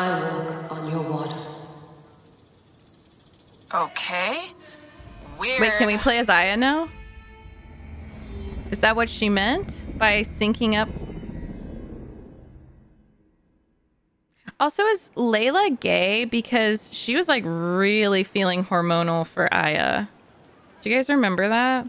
I walk on your water. Okay. Weird. Wait, can we play as Aya now? Is that what she meant by syncing up? Also, is Layla gay? Because she was like really feeling hormonal for Aya. Do you guys remember that?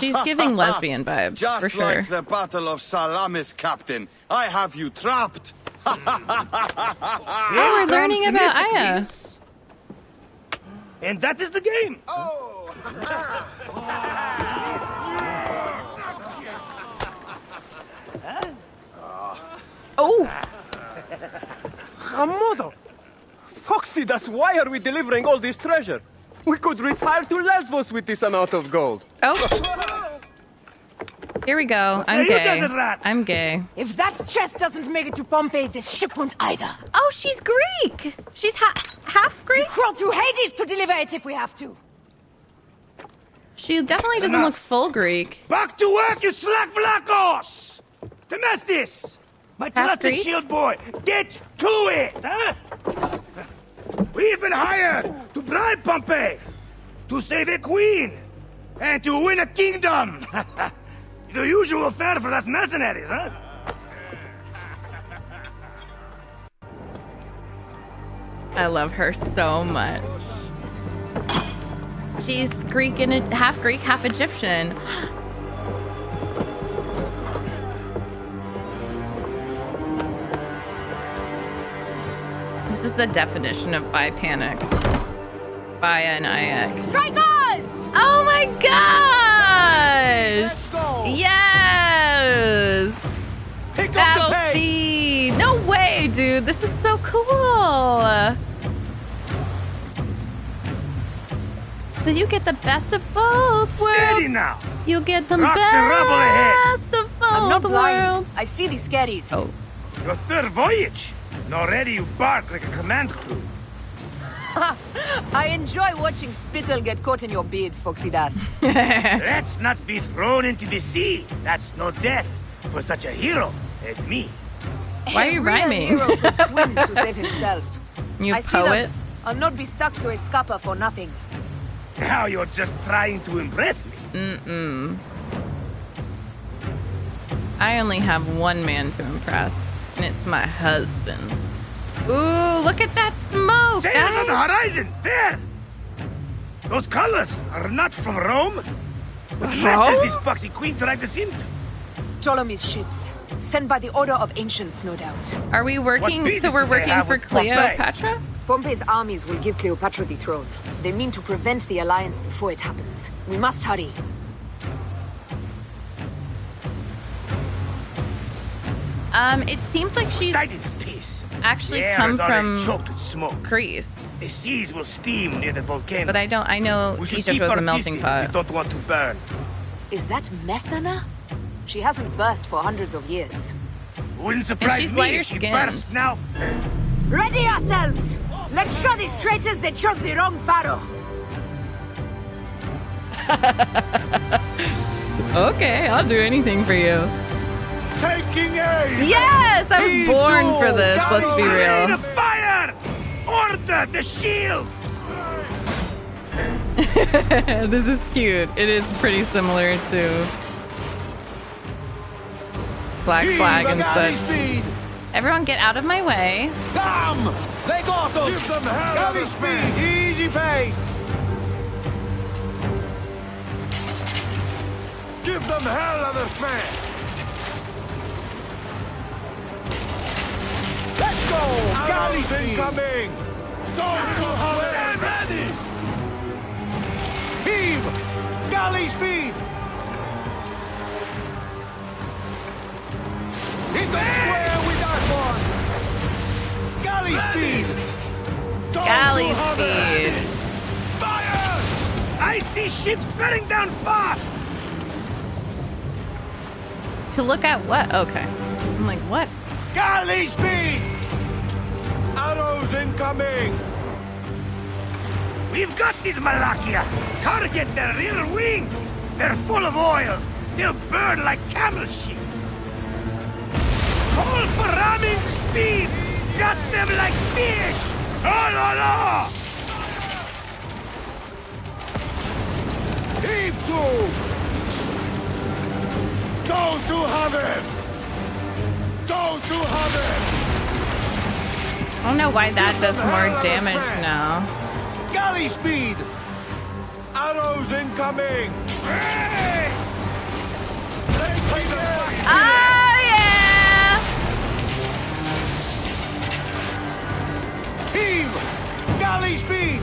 She's giving lesbian vibes Just for sure. like the Battle of Salamis, Captain. I have you trapped. Oh, we're learning about Aya. And that is the game. Oh. oh, Hamodo! Foxy, that's why are we delivering all this treasure? We could retire to Lesbos with this amount of gold. oh. Here we go. I'm Say gay. desert. I'm gay. If that chest doesn't make it to Pompey, this ship won't either. Oh, she's Greek. She's ha- half Greek. We Crawl through Hades to deliver it if we have to. She definitely doesn't look full Greek. Back to work, you slack vlakos! Temestis! My Half trusted shield boy, get to it, huh? We've been hired to bribe Pompey, to save a queen, and to win a kingdom. the usual fare for us mercenaries, huh? I love her so much. She's Greek and half Greek, half Egyptian. This is the definition of bi panic. Bi and IX. Strikers! Oh my gosh! Yes! Pick Battle up the pace! speed! No way, dude! This is so cool! So you get the best of both worlds. Steady now! You get the Rocks best of both I'm not blind. worlds. I see these scaries. Oh. Your third voyage! And already you bark like a command crew. I enjoy watching spittle get caught in your beard, Phoxidas. Let's not be thrown into the sea. That's no death for such a hero as me. Why are you A real rhyming? hero could swim to save himself. You I see poet. that I'll not be sucked to a scupper for nothing. Now you're just trying to impress me. Mm-mm. I only have one man to impress, and it's my husband. Ooh, look at that smoke, Sailors on the horizon! There! Those colors are not from Rome. What mess has this boxy queen dragged us into? Ptolemy's ships, sent by the order of ancients, no doubt. Are we working? So we're working for with Pompeii? Cleopatra? Pompey's armies will give Cleopatra the throne. They mean to prevent the alliance before it happens. We must hurry. Um, it seems like she's Poseidon's peace. actually the come from choked with smoke. Greece, The seas will steam near the volcano. but I don't. I know we should Egypt keep was a melting distance. pot. We don't want to burn. Is that Methana? She hasn't burst for hundreds of years. Wouldn't surprise me lighter if she skinned. bursts now. Ready ourselves! Let's show these traitors they chose the wrong pharaoh! Okay, I'll do anything for you. Taking aim! Yes, I was born for this. Let's be Rain real. of fire! Order the shields! this is cute. It is pretty similar to Black Flag and such. speed! Everyone get out of my way. Damn! They got us! Give them hell Galley of a speed! Easy pace! Give them hell of a fan! Let's go! Galley speed! incoming! Don't go home ready! Heave! Galley speed! Hit the square with that one! Galley speed! Galley speed. Fire! I see ships bearing down fast! To look at what? Okay. I'm like, what? Galley speed! Arrows incoming! We've got these Malakia! Target their rear wings! They're full of oil! They'll burn like camel shit. Call for ramming speed! Gut them like fish! Oh la la! Heave to! Go to heaven! Go to heaven! I don't know why that does more damage now. Galley speed! Arrows incoming! Hey! Oh yeah! Heave! Galley speed!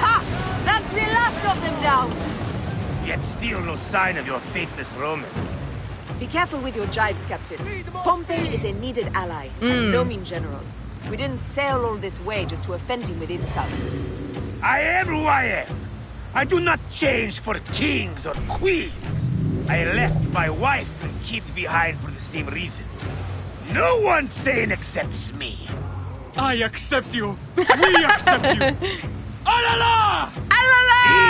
Ha! That's the last of them down! Yet still no sign of your faithless Roman. Be careful with your jibes, Captain. Pompey is a needed ally, and no hmm. mean general. We didn't sail all this way just to offend him with insults. I am who I am. I do not change for kings or queens. I left my wife and kids behind for the same reason. No one sane accepts me. I accept you. We accept you. Alala!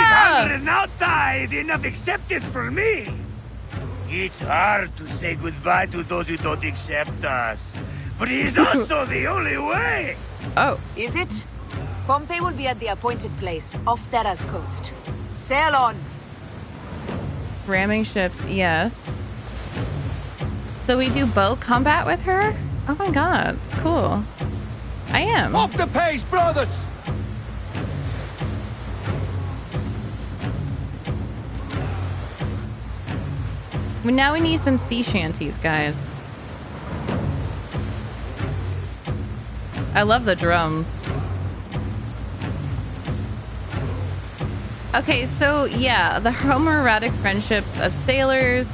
These hundred nauta is enough acceptance for me. It's hard to say goodbye to those who don't accept us. But it is also the only way. Oh, Is it? Pompey will be at the appointed place, off Terra's coast. Sail on! ramming ships, yes. So we do bow combat with her? Oh my god, it's cool. I am. Up the pace, brothers! Well, now we need some sea shanties, guys. I love the drums. Okay, so yeah, the homoerotic friendships of sailors.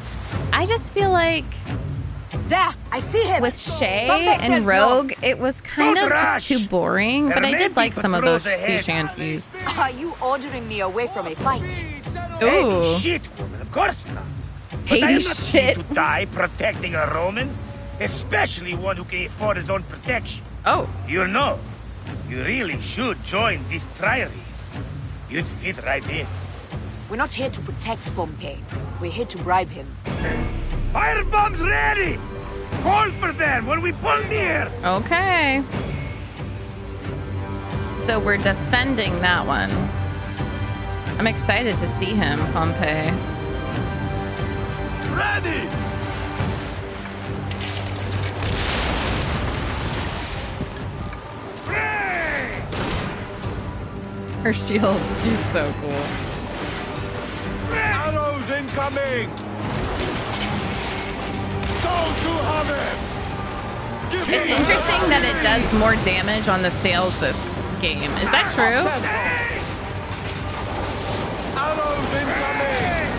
I just feel like There! I see him! with Shay and Rogue, north. it was kind Don't of rush. just too boring, There but I did like some of those patrols sea shanties. Are you ordering me away from a fight? Hey, Ooh, shit, woman, of course not. But I am not here shit. to die protecting a Roman, especially one who can afford his own protection. Oh, You know, you really should join this triary. You'd fit right in. We're not here to protect Pompey. We're here to bribe him. Fire bombs ready! Call for them when we pull near! okay. So we're defending that one. I'm excited to see him, Pompey. Ready! Her shield, she's so cool. Arrows incoming! Go to heaven! Give It's interesting that it does more damage on the sails this game. Is that true? Arrows incoming!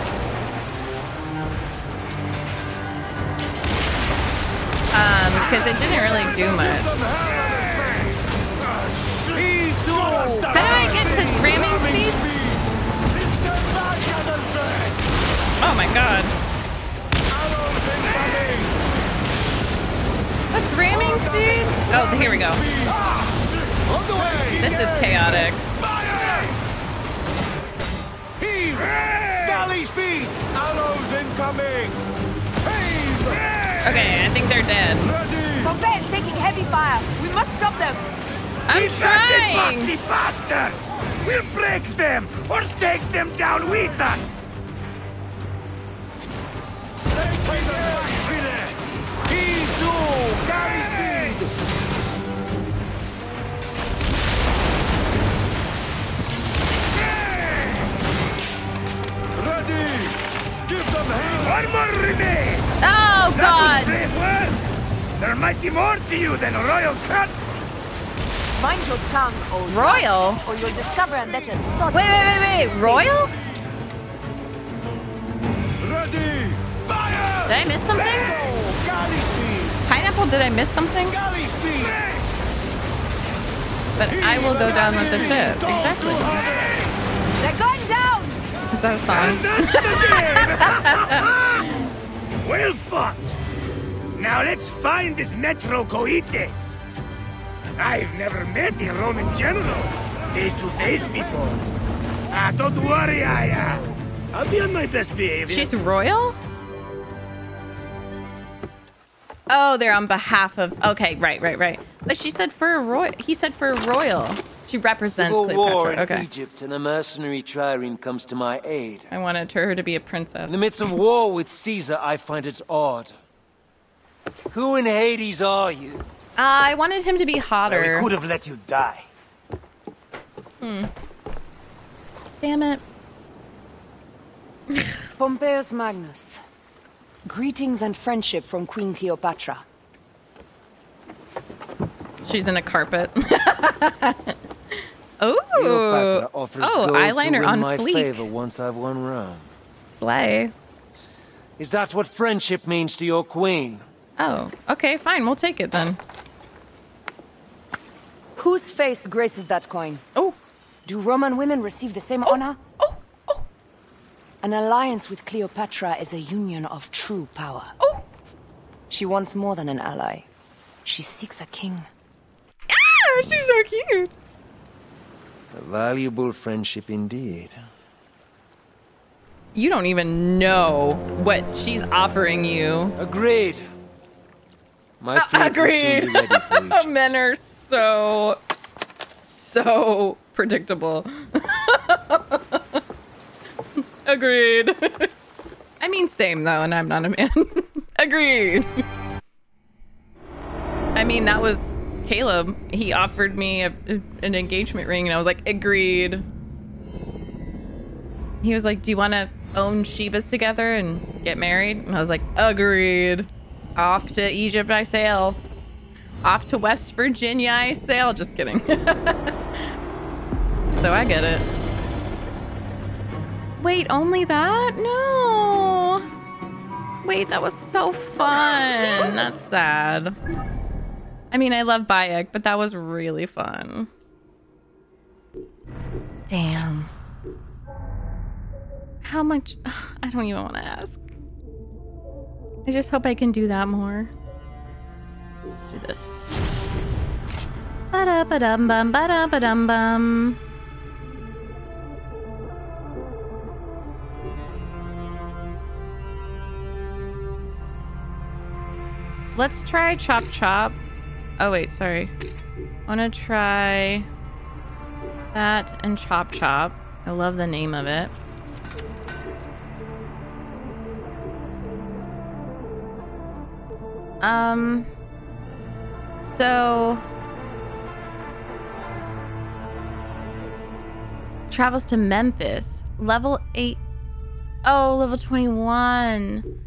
Um, because it didn't really do much. How do I get to ramming speed? Oh my god. What's ramming speed? Oh, here we go. This is chaotic. Galley speed! Arrows incoming! Heave! Okay, I think they're dead. Ready! Pompey is taking heavy fire. We must stop them. I'm Defended trying. boxy bastards! We'll break them or take them down with us! Take me the Maxine! Heave to! Galley speed! Ready! Oh That was god. brave work! There might be more to you than royal cuts! Mind your tongue, old man, Royal? or you'll discover a better sod. Wait, wait, wait, wait. Royal? Ready! Fire! Did I miss something? Go! Galley speed! Pineapple, did I miss something? Galley! But I will go down with the ship. Exactly. They're going down! Is that a song? That's the game! well fought! Now let's find this Metro Coites. I've never met a Roman general face to face before. Ah, don't worry, I, Aya. I'll be on my best behavior. She's royal? Oh, they're on behalf of. Okay, right, right, right. But she said for a royal. He said for a royal. She represents Civil war in Cleopatra. Okay. Egypt, and a mercenary trireme comes to my aid. I wanted her to be a princess. In the midst of war with Caesar, I find it odd. Who in Hades are you? Uh, I wanted him to be Well, hotter. we could have let you die. Damn it. Pompeius Magnus. Greetings and friendship from Queen Cleopatra. She's in a carpet. oh. Cleopatra offers Oh, gold to eyeliner win on my fleek. favor once I've won Rome. Slay. Is that what friendship means to your queen? Oh, okay, fine. We'll take it then. Whose face graces that coin? Oh, Do Roman women receive the same honor? oh, oh, An alliance with Cleopatra is a union of true power. oh. She wants more than an ally. She seeks a king. Ah, she's so cute. A valuable friendship indeed. You don't even know what she's offering you. Agreed. My fleet will soon Agreed. be ready for Egypt. Men are so, so predictable. Agreed. I mean, same though, and I'm not a man. Agreed. I mean, that was Caleb. He offered me a, an engagement ring, and I was like, agreed. He was like, Do you want to own Shebas together and get married? And I was like, Agreed. Off to Egypt I sail. Off to West Virginia I sail. Just kidding. so I get it. Wait, only that? No. Wait, that was so fun. That's sad. I mean, I love Bayek, but that was really fun. Damn. How much? I don't even want to ask. I just hope I can do that more. Do this. Ba-da-ba-dum bum ba-da-ba-dum bum. Let's try Chop Chop. Oh, wait, sorry. I want to try that and Chop Chop. I love the name of it. Um, so travels to Memphis, level eight. Oh, level 21.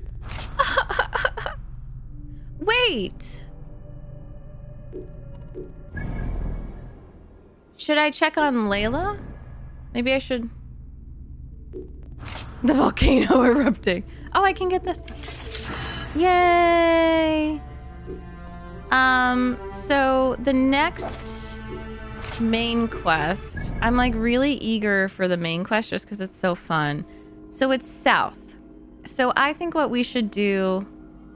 Wait. Should I check on Layla? Maybe I should. The volcano erupting. Oh, I can get this. Yay! Um, so the next main quest, I'm like really eager for the main quest just because it's so fun. So it's south. So I think what we should do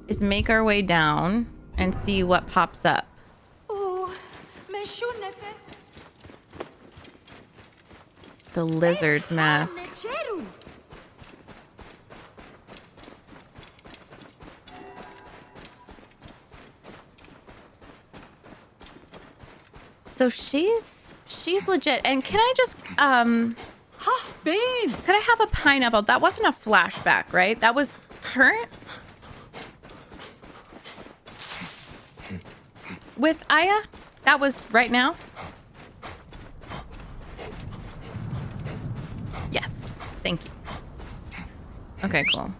is make our way down and see what pops up. The lizard's mask. So she's she's legit. And can I just um Bean! could I have a pineapple? That wasn't a flashback, right? That was current? With Aya? That was right now? Yes. Thank you. Okay, cool.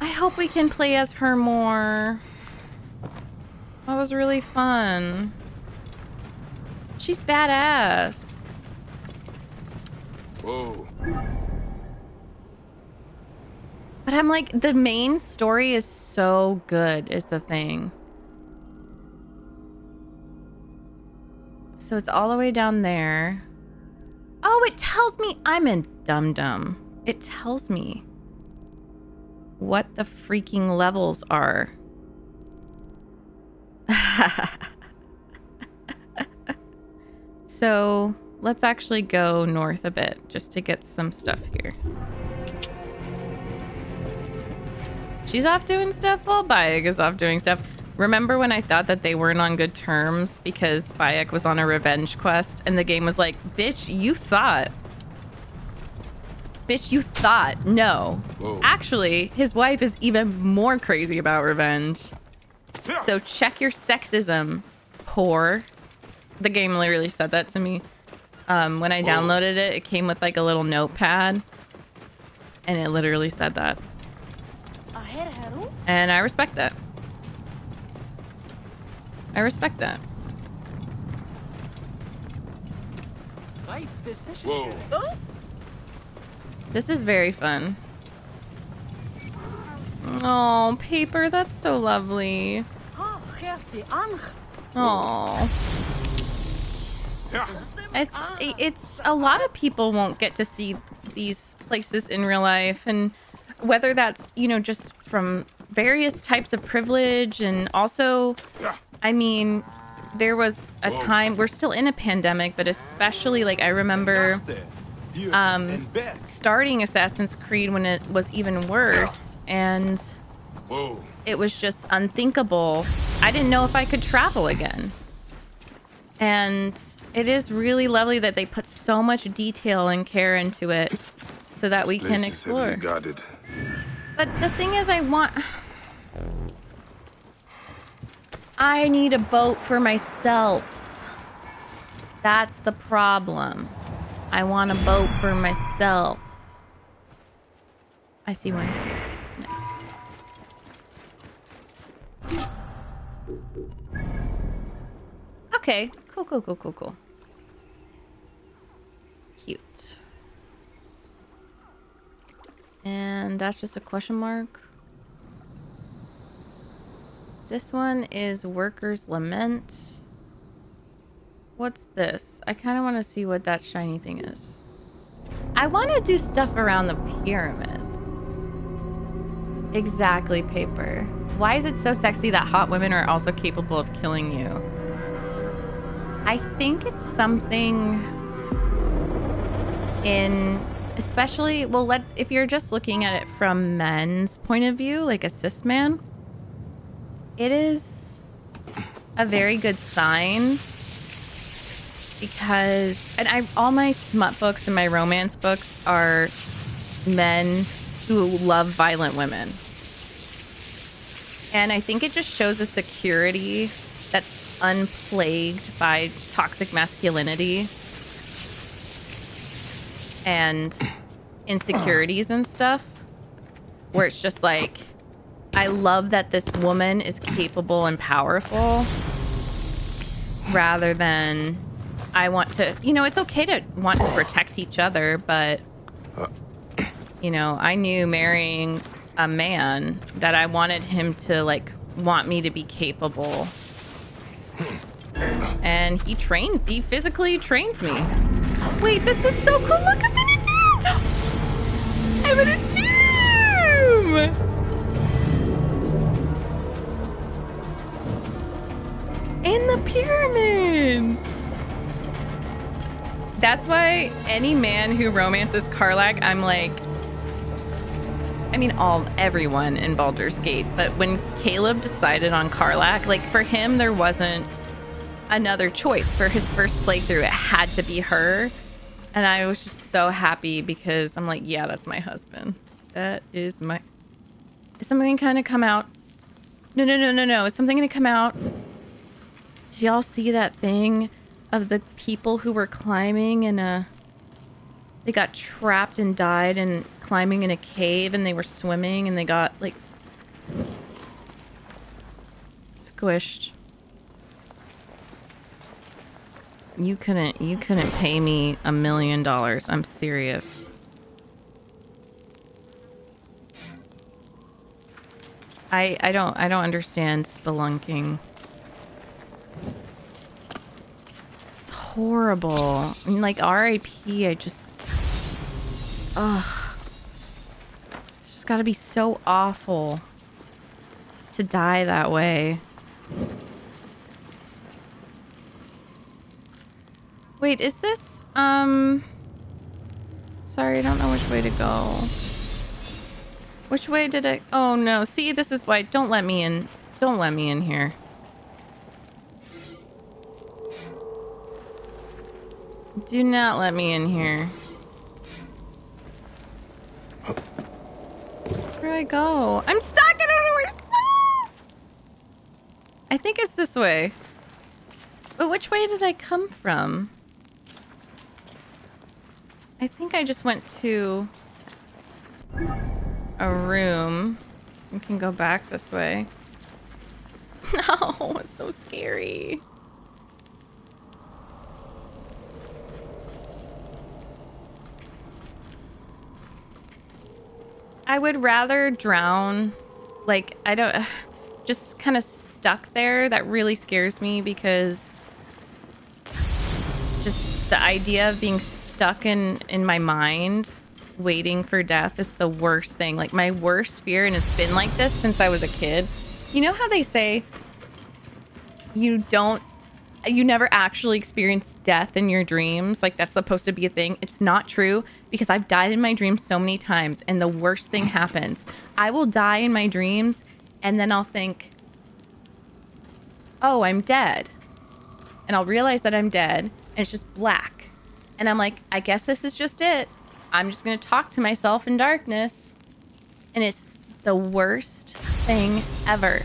I hope we can play as her more. That was really fun. She's badass. Whoa. But I'm like, the main story is so good, is the thing. So it's all the way down there. Oh, it tells me I'm in Dum Dum. It tells me what the freaking levels are. so let's actually go north a bit just to get some stuff here. She's off doing stuff while Bayek is off doing stuff. Remember when I thought that they weren't on good terms because Bayek was on a revenge quest and the game was like, bitch, you thought. Bitch, you thought. No. Actually, his wife is even more crazy about revenge. So check your sexism, whore. The game literally said that to me. Um, when I downloaded it, it came with like a little notepad. And it literally said that. And I respect that. I respect that. Whoa. This is very fun. Oh, paper, that's so lovely. Oh. It's it's a lot of people won't get to see these places in real life and whether that's, you know, just from various types of privilege and also I mean, there was a time we're still in a pandemic, but especially like I remember um starting Assassin's Creed when it was even worse and Whoa. it was just unthinkable. I didn't know if I could travel again. And it is really lovely that they put so much detail and care into it so that we can explore. But the thing is, I want. I need a boat for myself. That's the problem. I want a boat for myself. I see one. Nice. Okay. Cool, cool, cool, cool, cool. Cute. And that's just a question mark. This one is Worker's Lament. What's this? I kind of want to see what that shiny thing is. I want to do stuff around the pyramid. Exactly, paper. Why is it so sexy that hot women are also capable of killing you? I think it's something in especially well let if you're just looking at it from men's point of view like a cis man it is a very good sign because and I all my smut books and my romance books are men who love violent women. And I think it just shows a security that's unplagued by toxic masculinity and insecurities and stuff where it's just like I love that this woman is capable and powerful rather than I want to, you know, it's okay to want to protect each other, but you know, I knew marrying a man that I wanted him to like want me to be capable. And he trained, he physically trains me. Wait, this is so cool. Look, I'm in a tomb. I'm in a tomb. In the pyramid. That's why any man who romances Karlach, I'm like, I mean, all everyone in Baldur's Gate, but when Caleb decided on Karlach, like for him, there wasn't another choice for his first playthrough. It had to be her, and I was just so happy because I'm like, yeah, that's my husband. That is my. Is something kind of come out? No, no, no, no, no. Is something gonna come out? Did y'all see that thing of the people who were climbing in a they got trapped and died and climbing in a cave and they were swimming and they got like squished. You couldn't you couldn't pay me a million dollars. I'm serious. I I don't I don't understand spelunking. It's horrible. I mean, like RIP, I just Ugh. It's just gotta be so awful to die that way. Wait, is this um Sorry, I don't know which way to go. Which way did I Oh no. See, this is why don't let me in. Don't let me in here. Do not let me in here. Where do I go? I'm stuck. I don't know where to go. Ah! I think it's this way. But which way did I come from? I think I just went to a room. We can go back this way. No, it's so scary. I would rather drown. Like, I don't. Just kind of stuck there. That really scares me because. Just the idea of being stuck in, in my mind, waiting for death, is the worst thing. Like, my worst fear, and it's been like this since I was a kid. You know how they say you don't you never actually experience death in your dreams. Like that's supposed to be a thing. It's not true because I've died in my dreams so many times and the worst thing happens. I will die in my dreams and then I'll think, "Oh, I'm dead." And I'll realize that I'm dead and it's just black. And I'm like, "I guess this is just it. I'm just going to talk to myself in darkness." And it's the worst thing ever.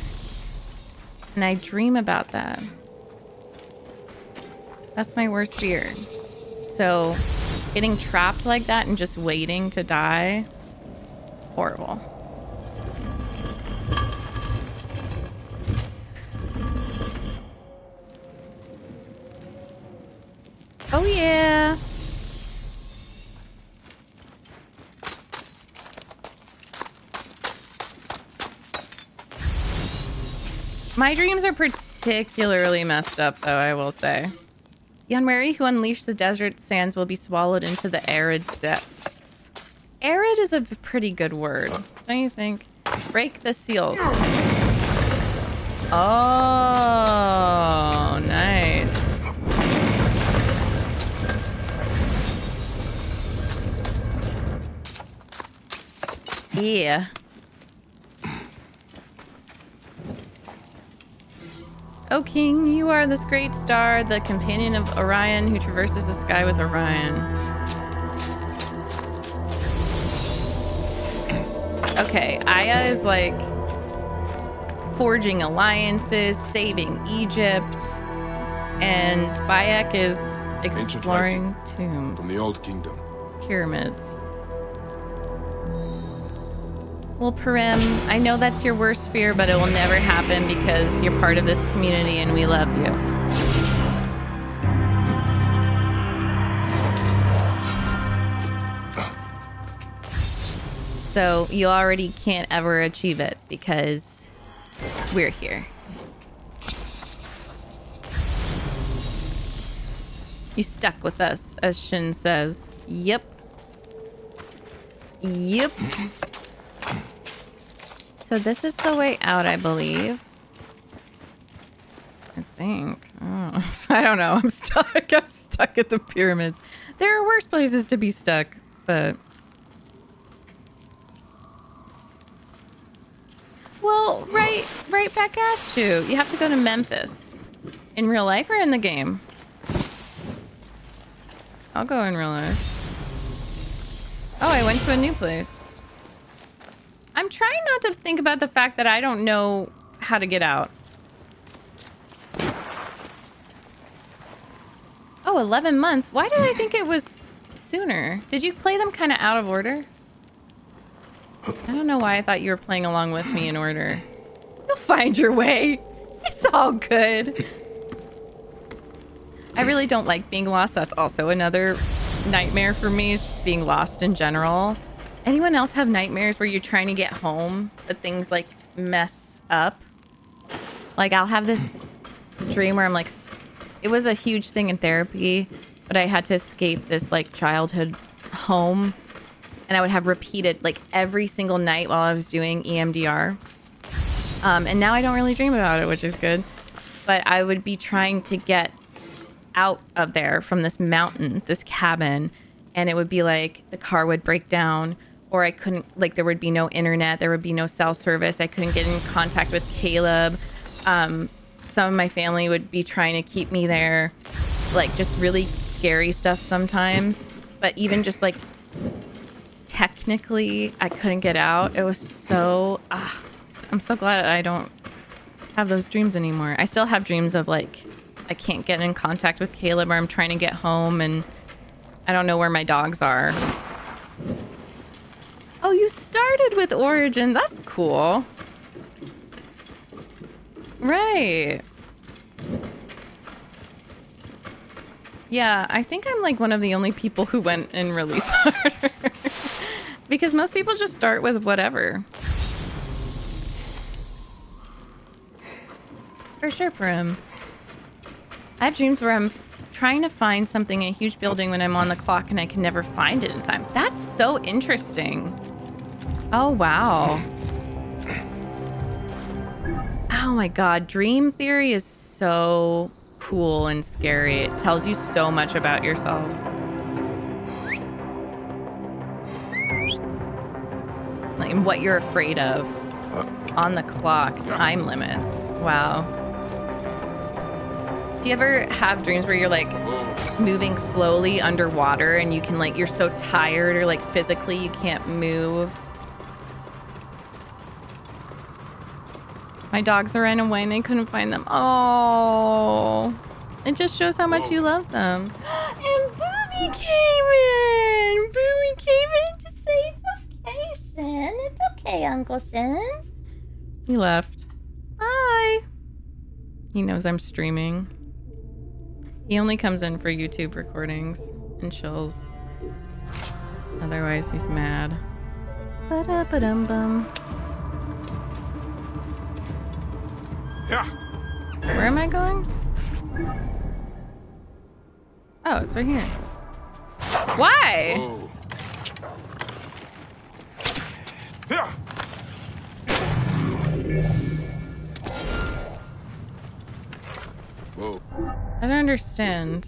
And I dream about that. That's my worst fear. So, getting trapped like that and just waiting to die, horrible. Oh yeah. My dreams are particularly messed up, though, I will say. Unwary who unleashed the desert sands will be swallowed into the arid depths. Arid is a pretty good word, don't you think? Break the seals. Oh, nice. Yeah. O King, you are this great star, the companion of Orion who traverses the sky with Orion. Okay, Aya is like forging alliances, saving Egypt, and Bayek is exploring tombs, From the Old Kingdom. pyramids. Well, Parim, I know that's your worst fear, but it will never happen because you're part of this community and we love you. So you already can't ever achieve it because we're here. You stuck with us, as Shin says. Yep. Yep. So this is the way out, I believe. I think. Oh, I don't know. I'm stuck. I'm stuck at the pyramids. There are worse places to be stuck, but. Well, right, right back at you. You have to go to Memphis. In real life or in the game? I'll go in real life. Oh, I went to a new place. I'm trying not to think about the fact that I don't know how to get out. Oh, 11 months. Why did I think it was sooner? Did you play them kind of out of order? I don't know why I thought you were playing along with me in order. You'll find your way. It's all good. I really don't like being lost. That's also another nightmare for me, is just being lost in general. Anyone else have nightmares where you're trying to get home, but things like mess up? Like I'll have this dream where I'm like, it was a huge thing in therapy, but I had to escape this like childhood home, and I would have repeated like every single night while I was doing EMDR. Um, and now I don't really dream about it, which is good. But I would be trying to get out of there from this mountain, this cabin, and it would be like the car would break down or I couldn't like there would be no internet, there would be no cell service. I couldn't get in contact with Caleb. Um, some of my family would be trying to keep me there, like just really scary stuff sometimes. But even just like technically, I couldn't get out. It was so. Uh, I'm so glad I don't have those dreams anymore. I still have dreams of like I can't get in contact with Caleb or I'm trying to get home and I don't know where my dogs are. Oh, you started with Origin. That's cool. Right. Yeah, I think I'm like one of the only people who went in release order. because most people just start with whatever. For sure, Prim. I have dreams where I'm trying to find something in a huge building when I'm on the clock and I can never find it in time. That's so interesting. Oh, wow. Oh my god, dream theory is so cool and scary. It tells you so much about yourself. Like and what you're afraid of. Uh. On the clock, time limits. Wow. Do you ever have dreams where you're like moving slowly underwater and you can like you're so tired or like physically you can't move? My dogs are ran away and I couldn't find them. Oh, it just shows how much you love them. And Booby came in. Booby came in to save it's okay, Shin. It's okay, Uncle Shin. He left. Bye. He knows I'm streaming. He only comes in for YouTube recordings and chills. Otherwise, he's mad. Ba-da-ba-dum-bum. Yeah. Where am I going? Oh, it's right here. Why? Yeah. Understand.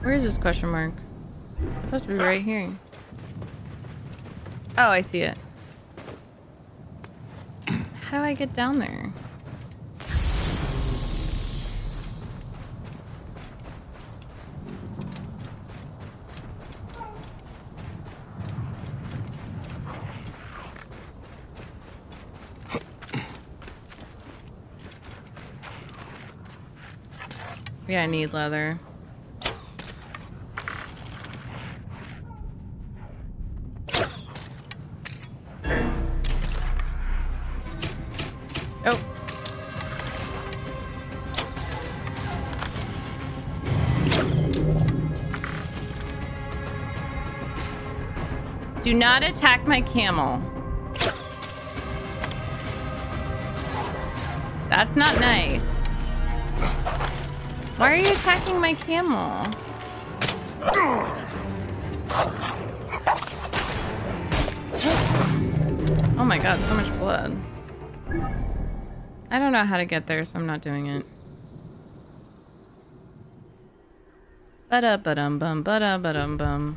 Where is this question mark? It's supposed to be right here. Oh, I see it. How do I get down there? Yeah, I need leather. Oh. Do not attack my camel. That's not nice. Why are you attacking my camel? Oh my god, so much blood. I don't know how to get there, so I'm not doing it. Ba-da ba-dum bum ba-da ba-dum bum.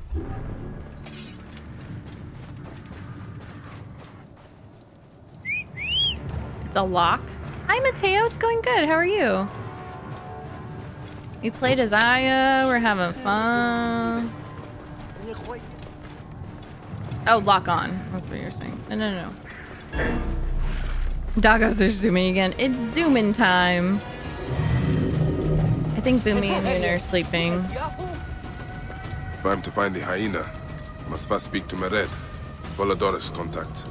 It's a lock. Hi Mateo, it's going good. How are you? We played as Aya, we're having fun. Oh, lock on. That's what you're saying. No, no, no. Doggos are zooming again. It's zooming time. I think Boomy and Yuna are sleeping. If I'm to find the hyena, I must first speak to Mered, Volador's contact.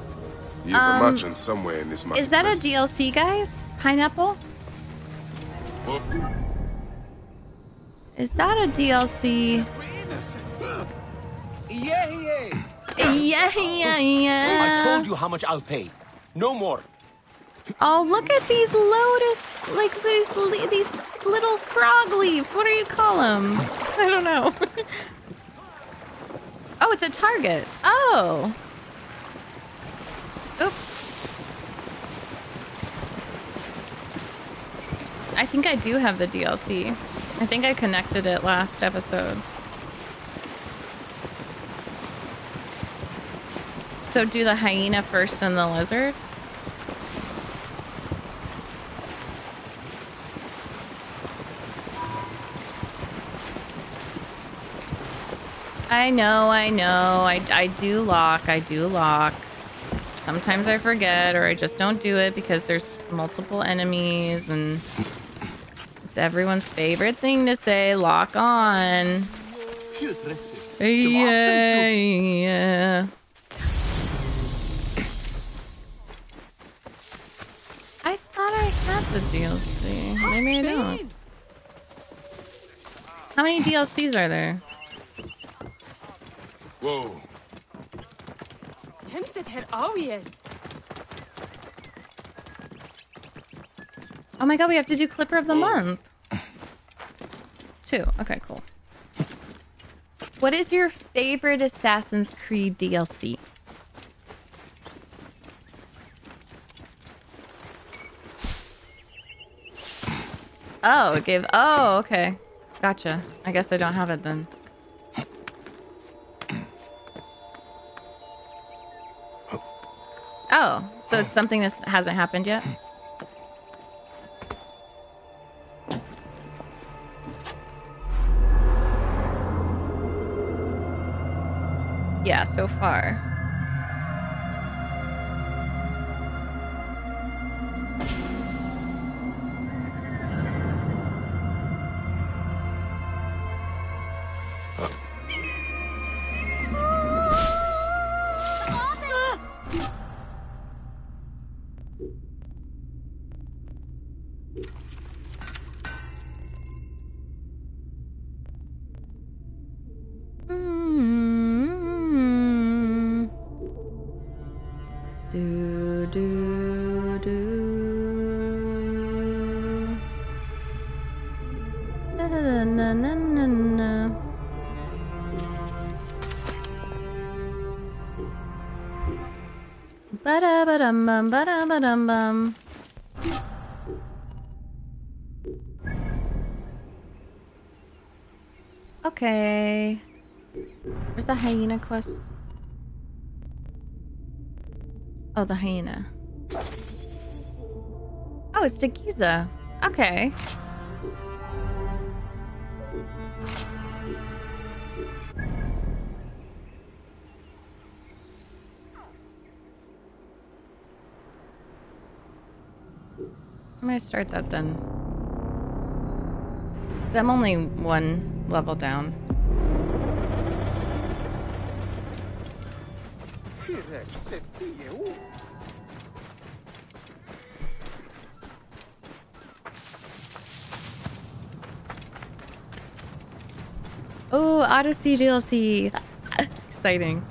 He is a Um, merchant somewhere in this Is that a. DLC, guys? Pineapple? Is that a DLC? Yeah, yeah. Yeah, oh, yeah, I told you how much I'll pay. No more. Oh, look at these lotus, like these li- these little frog leaves. What do you call them? I don't know. oh, it's a target. Oh. Oops. I think I do have the DLC. I think I connected it last episode. So do the hyena first, then the lizard? I know, I know. I, I do lock. I do lock. Sometimes I forget or I just don't do it because there's multiple enemies and it's everyone's favorite thing to say, lock on. Yeah, yeah. I thought I had the DLC. Maybe I don't. How many DLCs are there? Whoa. Oh my god, we have to do Clipper of the Month. Two. Okay, cool. What is your favorite Assassin's Creed DLC? Oh, it gave. Oh, okay. Gotcha. I guess I don't have it then. Oh, so it's something that hasn't happened yet? So far. Bum ba-da ba-dum bum. Okay. Where's the hyena quest? Oh, the hyena. Oh, it's to Giza. Okay. I'm gonna start that then. 'Cause I'm only one level down. Oh, Odyssey DLC. Exciting.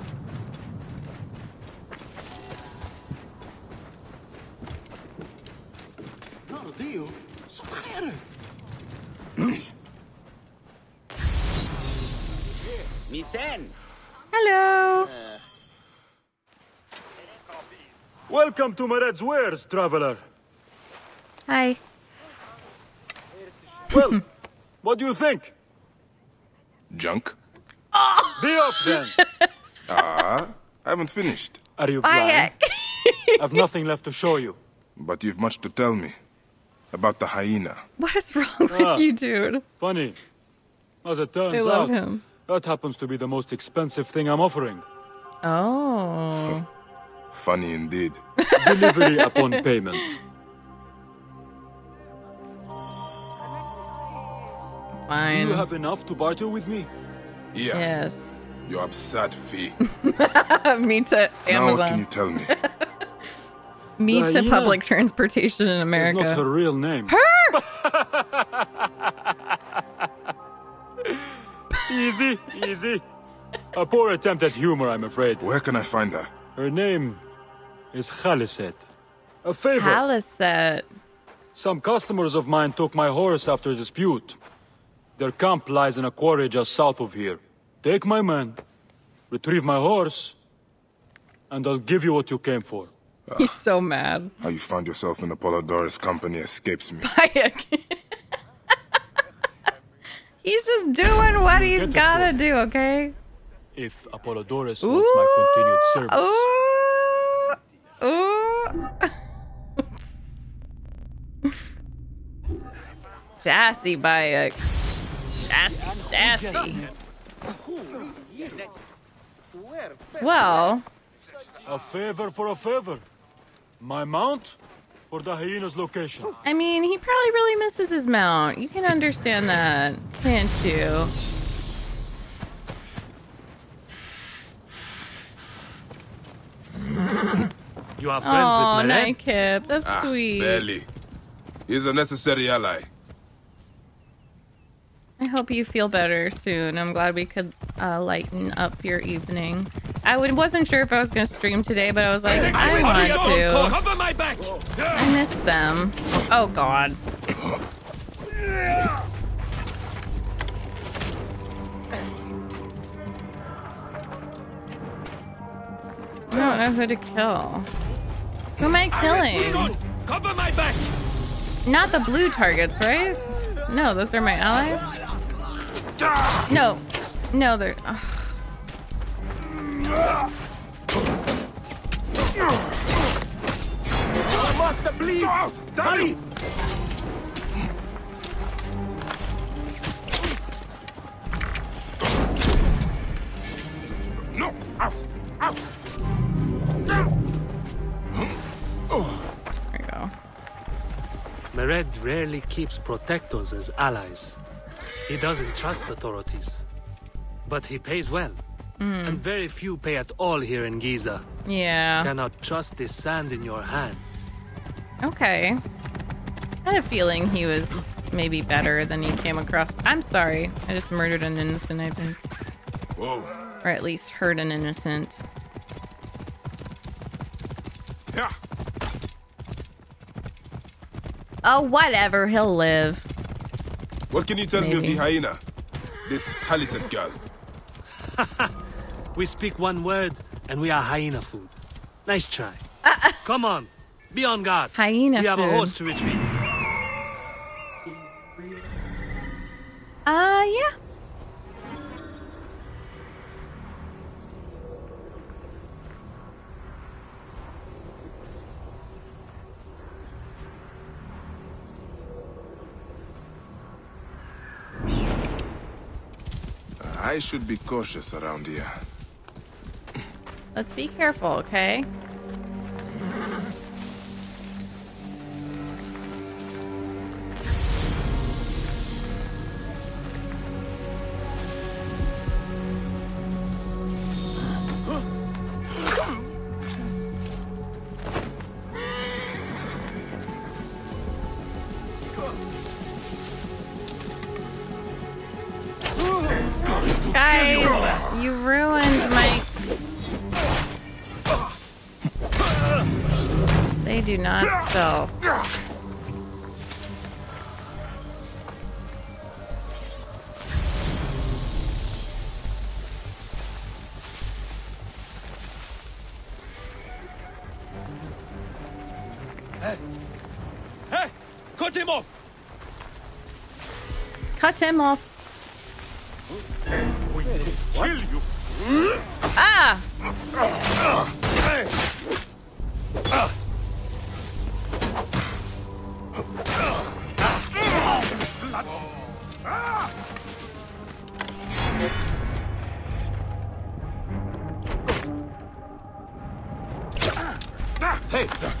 Welcome to Mered's Wares, traveler. Hi. Well, what do you think? Junk? Be off then. Ah, I haven't finished. Are you blind? I've nothing left to show you. But you've much to tell me. About the hyena. What is wrong with Ah. you, dude? Funny. As it turns out, him. that happens to be the most expensive thing I'm offering. Oh. Funny indeed. Delivery upon payment. Fine. Do you have enough to barter with me? Yeah, Yes. your absurd fee. Me to now what can you tell me? Me to Hyena public transportation in America. It's America. not her real name. Her! easy, easy. A poor attempt at humor, I'm afraid. Where can I find her? Her name is Khaliset. A favor. Palisade. Some customers of mine took my horse after a dispute. Their camp lies in a quarry just south of here. Take my man, retrieve my horse, and I'll give you what you came for. He's so mad. How you found yourself in Apollodorus company escapes me. Bayek. He's just doing what he's gotta do, okay? If Apollodorus wants my continued service. Ooh, ooh. sassy Bayek. Sassy, sassy. Well, A favor for a favor. My mount for the hyena's location. I mean, he probably really misses his mount. You can understand that, can't you? You are friends Oh, with Mered? Nightcap, that's Ah, sweet. barely. He's a necessary ally. I hope you feel better soon. I'm glad we could uh, lighten up your evening. I wasn't sure if I was going to stream today, but I was like, I want to. Cover my back! I miss them. Oh, God. I don't know who to kill. Who am I killing? Cover my back! Not the blue targets, right? No, those are my allies. No, no, they're. ugh. Master bleeds! Hurry! Mered rarely keeps protectors as allies. He doesn't trust authorities. But he pays well. Hmm. And very few pay at all here in Giza. Yeah. Cannot trust the sand in your hand. Okay. I had a feeling he was maybe better than he came across. I'm sorry. I just murdered an innocent, I think. Whoa. Or at least hurt an innocent. Yeah. Oh, whatever. He'll live. What can you tell me of the hyena? This Khaliset girl. We speak one word, and we are hyena food. Nice try. Come on, be on guard. Hyena food. We have a horse to retrieve. Uh, yeah. I should be cautious around here. Let's be careful, okay? Hey! Cut him off! Cut him off. Kill you! Ah! Hey!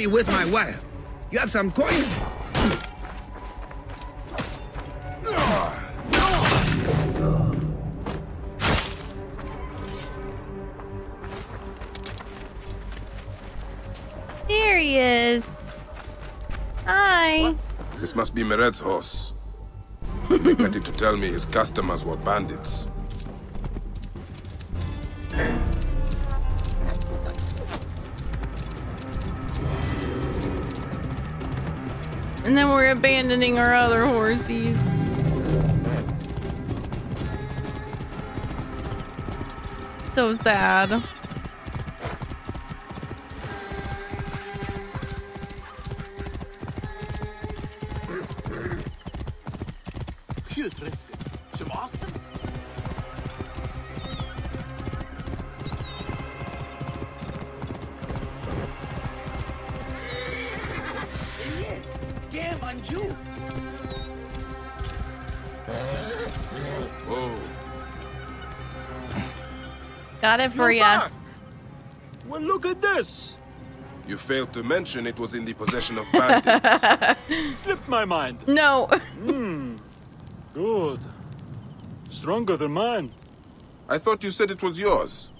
Be with my wife. You have some coin? There he is. Hi. This must be Mered's horse. He neglected to tell me his customers were bandits. We're abandoning our other horsies. So sad. Got it for You're ya. back. Well, look at this. You failed to mention it was in the possession of bandits. Slipped my mind. No. Hmm. Good. Stronger than mine. I thought you said it was yours.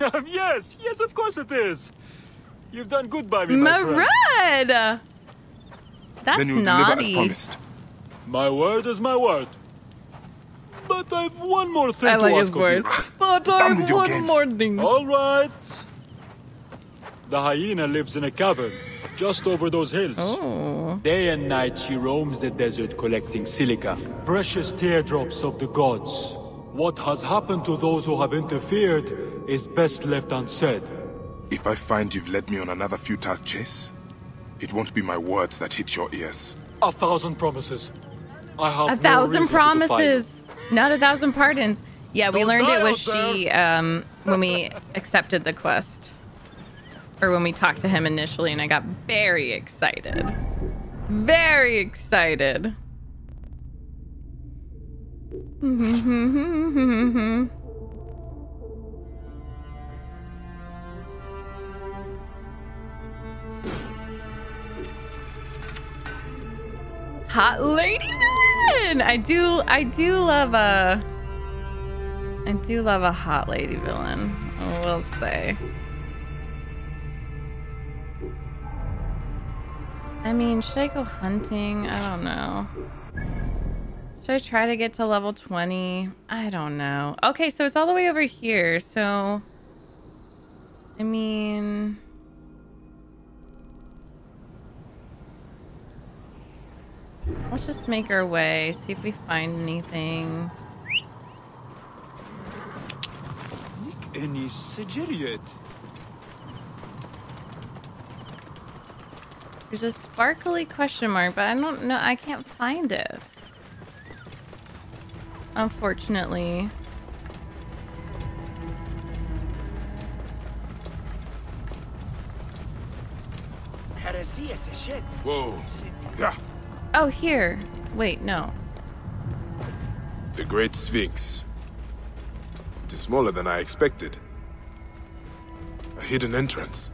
yes, yes, of course it is. You've done good by me, my friend. Marad! That's then you'll deliver as promised. My word is my word. But I've one more thing I to like ask his of you. But Done I with one games. more thing. All right. The hyena lives in a cavern just over those hills. Oh. Day and night she roams the desert collecting silica, precious teardrops of the gods. What has happened to those who have interfered is best left unsaid. If I find you've led me on another futile chase, it won't be my words that hit your ears. A thousand promises. I have A no thousand reason to promises, not a thousand pardons. Yeah, we Don't learned it was she um, when we accepted the quest, or when we talked to him initially, and I got very excited, very excited. Hot lady villain. I do. I do love a. I do love a hot lady villain. I will say. I mean, should I go hunting? I don't know. Should I try to get to level 20? I don't know. Okay, so it's all the way over here. So, I mean, let's just make our way, see if we find anything. Any Sigiriot? There's a sparkly question mark, but I don't know. I can't find it. Unfortunately. Heresy is a shit. Whoa. Yeah. Oh, here. Wait, no. The Great Sphinx. It is smaller than I expected. A hidden entrance.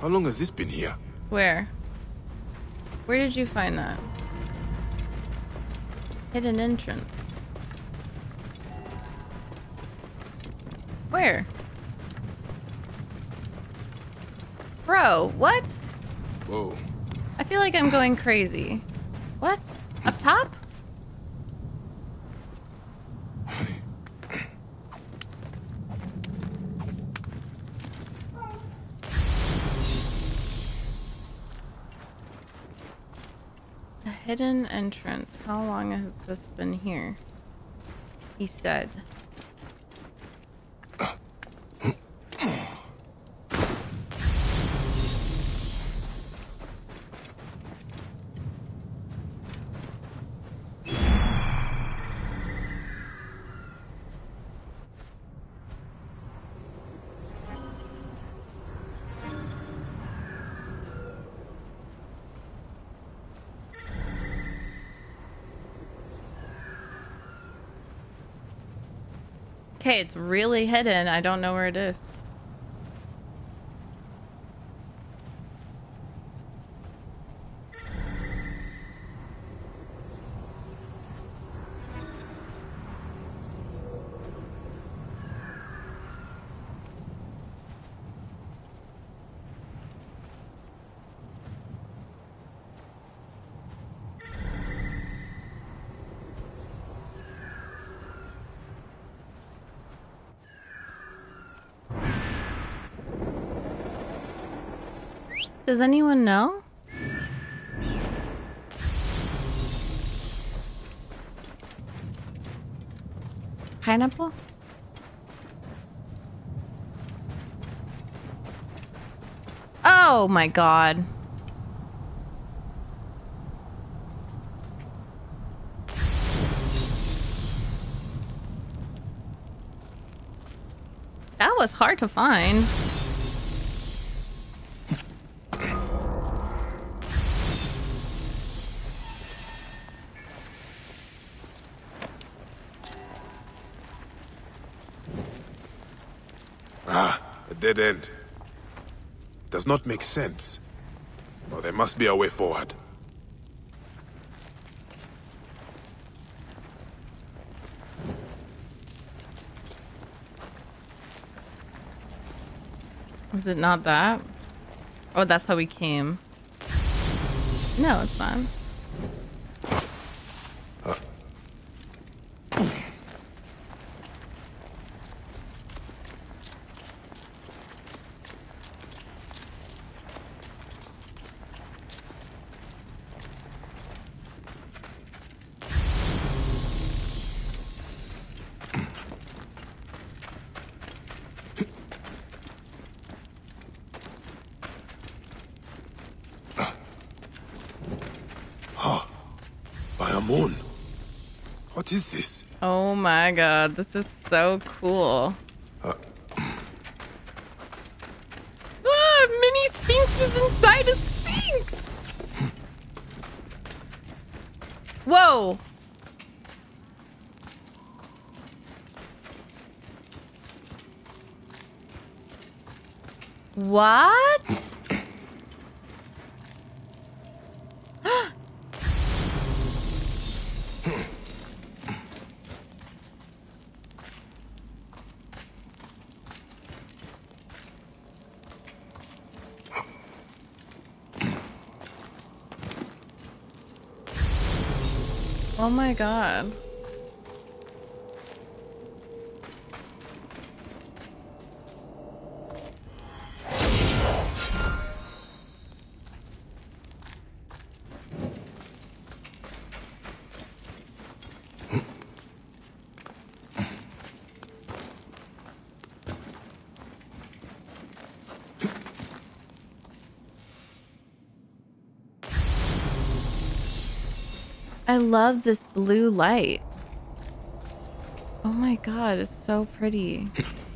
How long has this been here? Where? Where did you find that? Hidden entrance. Where? Bro, what? Whoa. I feel like I'm going crazy. What? Up top? A hidden entrance. How long has this been here? He said. Okay, it's really hidden. I don't know where it is. Does anyone know? Pineapple? Oh my god. That was hard to find. Dead end. Does not make sense. Oh, there must be a way forward. Was it not that? Oh, that's how we came. No, it's not. By a moon. What is this? Oh my god, this is so cool. Uh, Ah, mini Sphinx is inside a Sphinx! Whoa! What? Oh my god. I love this blue light. Oh my god, it's so pretty.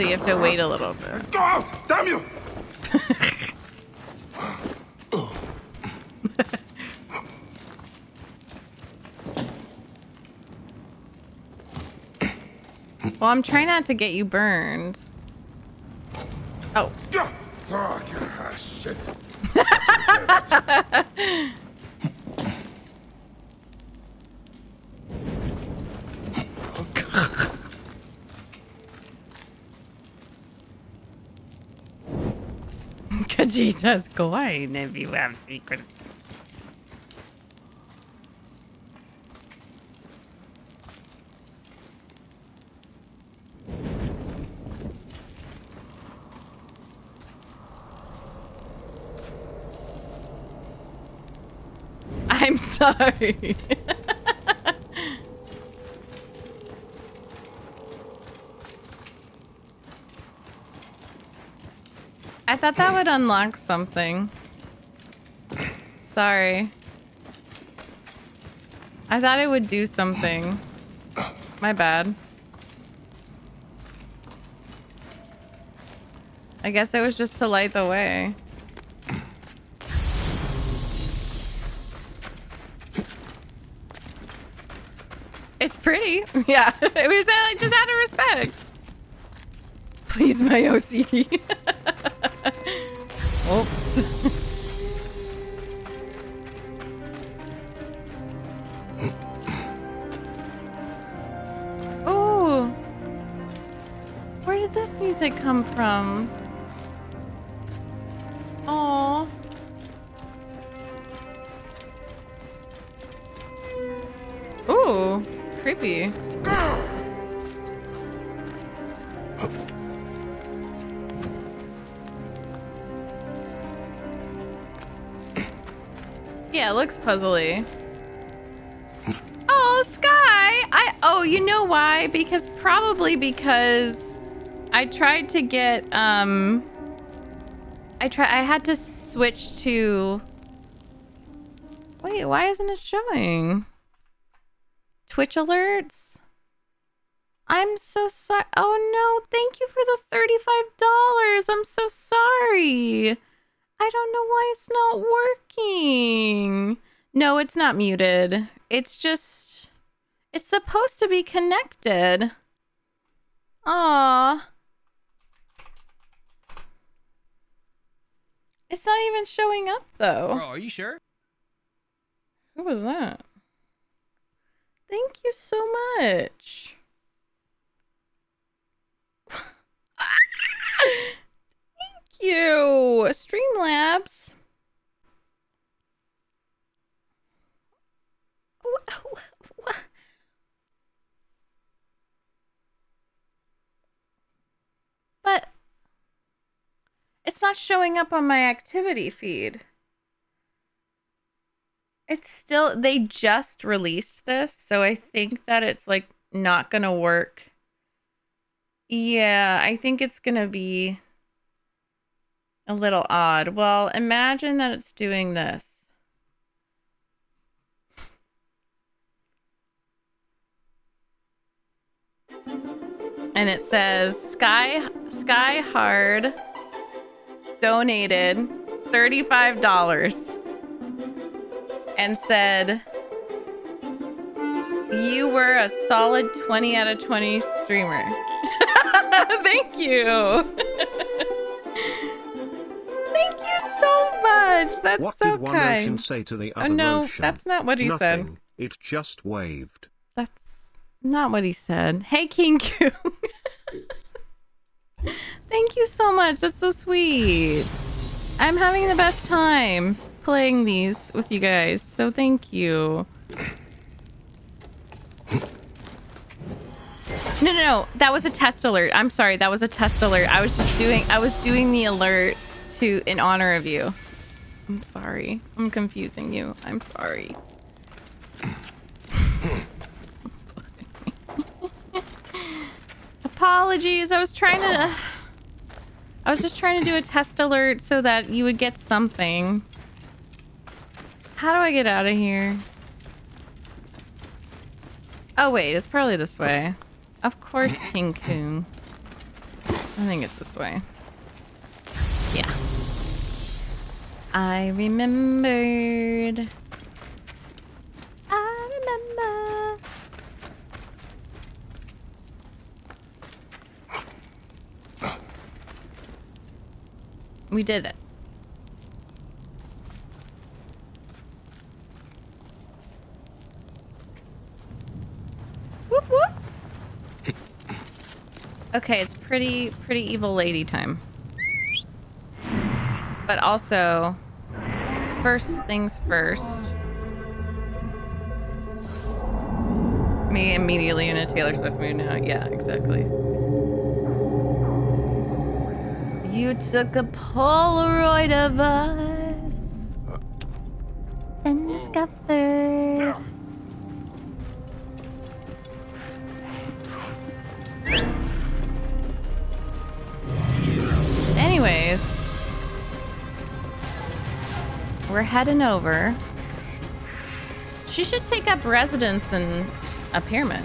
So you have to wait a little bit. Go out! Damn you! Well, I'm trying not to get you burned. Oh. Oh, shit. Kajita's coin if you have secrets. I'm sorry. I thought that would unlock something. Sorry. I thought it would do something. My bad. I guess it was just to light the way. It's pretty. Yeah. It was uh, I just out of respect. Please, my OCD. did this music come from? Oh. Ooh, creepy. Yeah, it looks puzzly. Oh, Sky! I oh, you know why? Because probably because I tried to get um I try I had to switch to Wait, why isn't it showing? Twitch alerts? I'm so sorry. Oh no, thank you for the $35. I'm so sorry. I don't know why it's not working. No, it's not muted. It's just it's supposed to be connected. Aw. It's not even showing up though. Oh, are you sure? Who was that? Thank you so much. Thank you, Streamlabs. But it's not showing up on my activity feed. It's still they just released this, so I think that it's like not to work. Yeah, I think it's to be a little odd. Well, imagine that it's doing this. And it says Sky Sky Hard donated $35 and said you were a solid 20 out of 20 streamer. Thank you. Thank you so much. That's what so did one kind. ocean say to the uh, other Oh, no, ocean? that's not what he said. Nothing. It just waved. That's not what he said. Hey, King Q. Thank you so much. That's so sweet. I'm having the best time playing these with you guys. So thank you. No, no, no. That was a test alert. I'm sorry. That was a test alert. I was just doing I was doing the alert to in honor of you. I'm sorry. I'm confusing you. I'm sorry. Apologies. I was trying to I was just trying to do a test alert so that you would get something. How do I get out of here? Oh wait, it's probably this way. Of course, King Coon. I think it's this way. Yeah. I remembered. I remember. We did it. Whoop whoop. Okay, it's pretty pretty evil lady time. But also, first things first. Me immediately in a Taylor Swift mood now. Yeah, exactly. You took a Polaroid of us and hmm. discovered. Anyways, we're heading over. She should take up residence in a pyramid.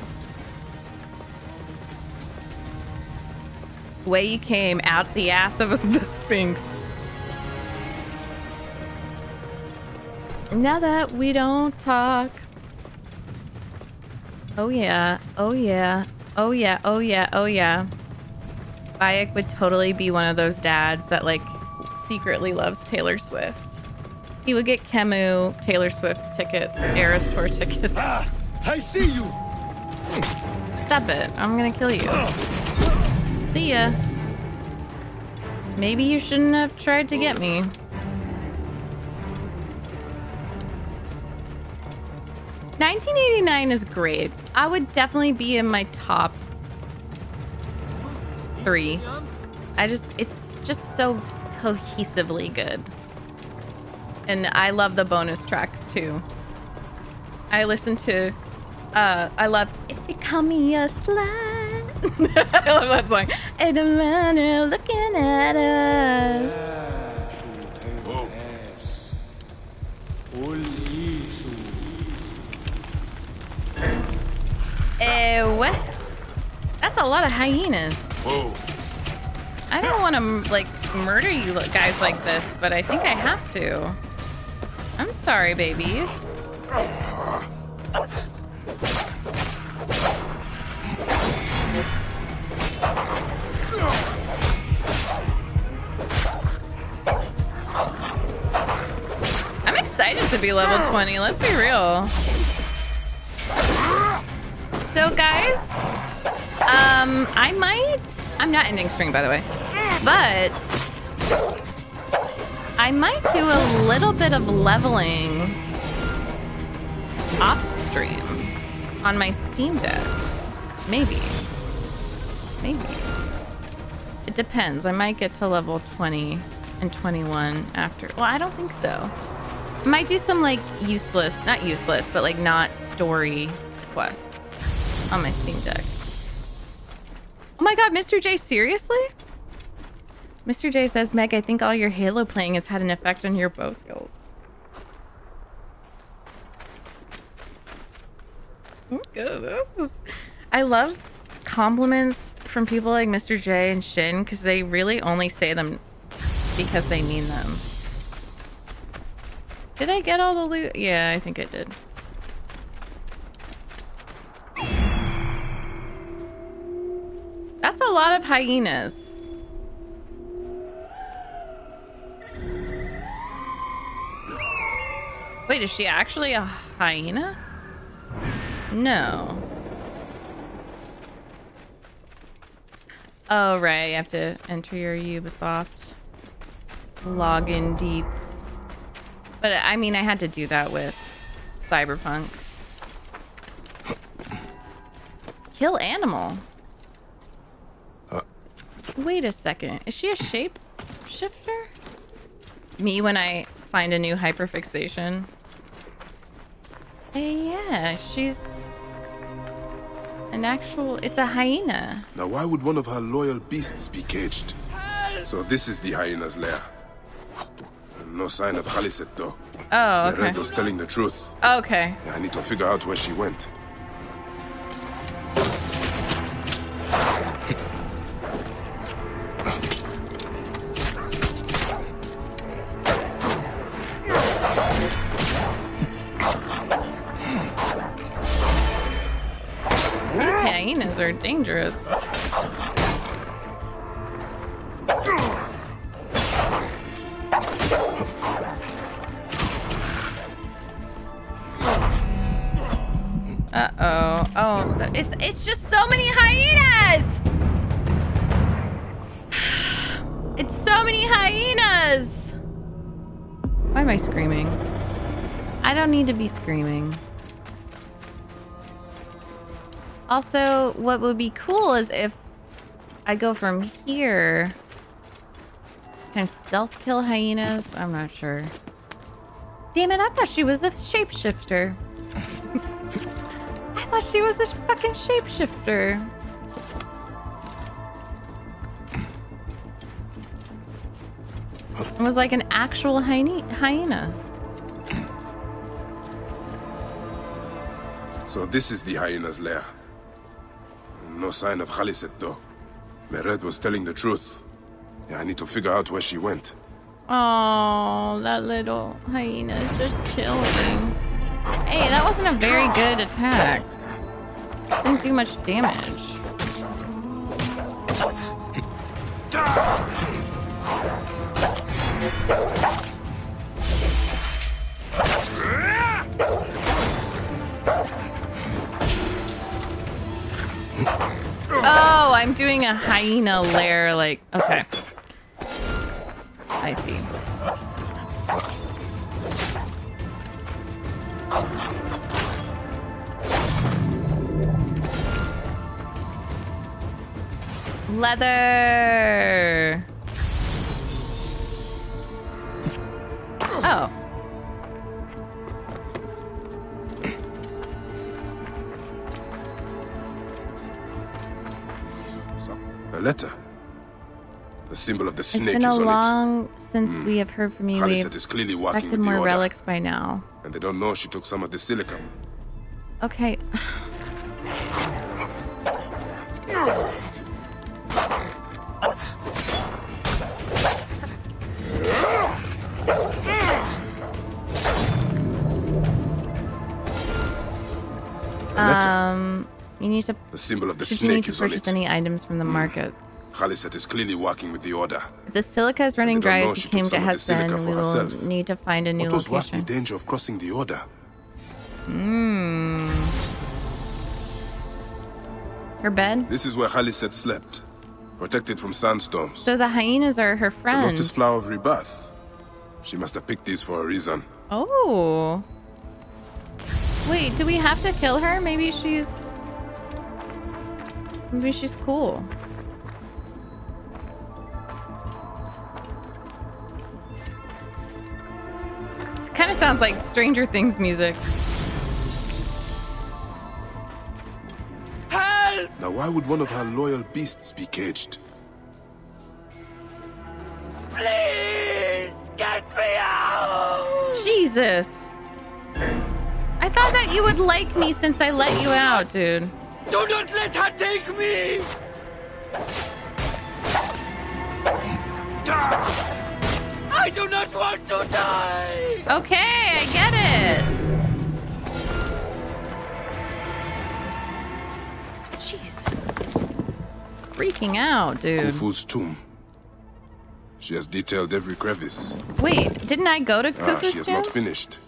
Way you came out the ass of the Sphinx. Now that we don't talk. Oh yeah, oh yeah, oh yeah, oh yeah, oh yeah. Bayek would totally be one of those dads that like secretly loves Taylor Swift. He would get Khemu, Taylor Swift tickets, Eras Tour tickets. Ah, I see you. Stop it. I'm gonna kill you. See ya. Maybe you shouldn't have tried to get me. Nineteen eighty nine is great. I would definitely be in my top three. I just it's just so cohesively good. And I love the bonus tracks too. I listen to uh I love If Call Me a Slut. I love that song. And are looking at us. Eh, what? That's a lot of hyenas. Whoa. I don't want to like murder you guys like this, but I think I have to. I'm sorry, babies. be level 20, let's be real. So guys, um, I might, I'm not ending string by the way, but I might do a little bit of leveling off stream on my Steam Deck. Maybe. Maybe. It depends. I might get to level 20 and 21 after. Well, I don't think so. Might do some like useless, not useless, but like not story quests on my Steam Deck. Oh my god, Mr. J, seriously? Mr. J says, Meg, I think all your Halo playing has had an effect on your bow skills. Oh Good. I love compliments from people like Mr. J and Shin because they really only say them because they mean them. Did I get all the loot? Yeah, I think I did. That's a lot of hyenas. Wait, is she actually a hyena? No. Oh, right. You have to enter your Ubisoft login deets. But I mean, I had to do that with Cyberpunk. Kill animal. Wait a second. Is she a shape shifter? Me when I find a new hyperfixation. Hey, yeah, she's an actual. It's a hyena. Now, why would one of her loyal beasts be caged? So this is the hyena's lair. No sign of Khaliset, though. Oh, okay. Was telling the truth. Okay. I need to figure out where she went. These hyenas are dangerous. Uh oh. Oh, it's it's just so many hyenas. It's so many hyenas. Why am I screaming? I don't need to be screaming. Also, what would be cool is if I go from here. Can I stealth kill hyenas? I'm not sure. Damn it, I thought she was a shapeshifter. I thought she was a fucking shapeshifter. It was like an actual hyena. So this is the hyena's lair. No sign of Khaliset, though. Mered was telling the truth. Yeah, I need to figure out where she went. Oh, that little hyena is just chilling. Hey, that wasn't a very good attack. Didn't do much damage. Oh, I'm doing a hyena lair, like, okay. I see. Leather! Oh. So, a letter. The symbol of the It's snake been is a on long since Hmm. we have heard from you. We've is clearly working with more relics by now. and they don't know she took some of the silica. Okay. Um, you need to. The symbol of the should you need snake to is on purchase it. any items from the markets. Khaliset is clearly working with the Order. If the silica is running And they don't dry as you came to some of the silica for we will herself. need to find a new What was worth the danger of crossing the Order? Hmm. Her bed? This is where Khaliset slept, protected from sandstorms. So the hyenas are her The friends. lotus flower of rebirth. She must have picked these for a reason. Oh. Wait, do we have to kill her? Maybe she's. Maybe she's cool. Kind of sounds like Stranger Things music. Help! Now, why would one of her loyal beasts be caged? Please get me out! Jesus. I thought that you would like me since I let you out, dude. Do not let her take me! I do not want to die! Okay, I get it. Jeez. Freaking out, dude. Khufu's tomb. She has detailed every crevice. Wait, didn't I go to Ah, she has tomb? not finished.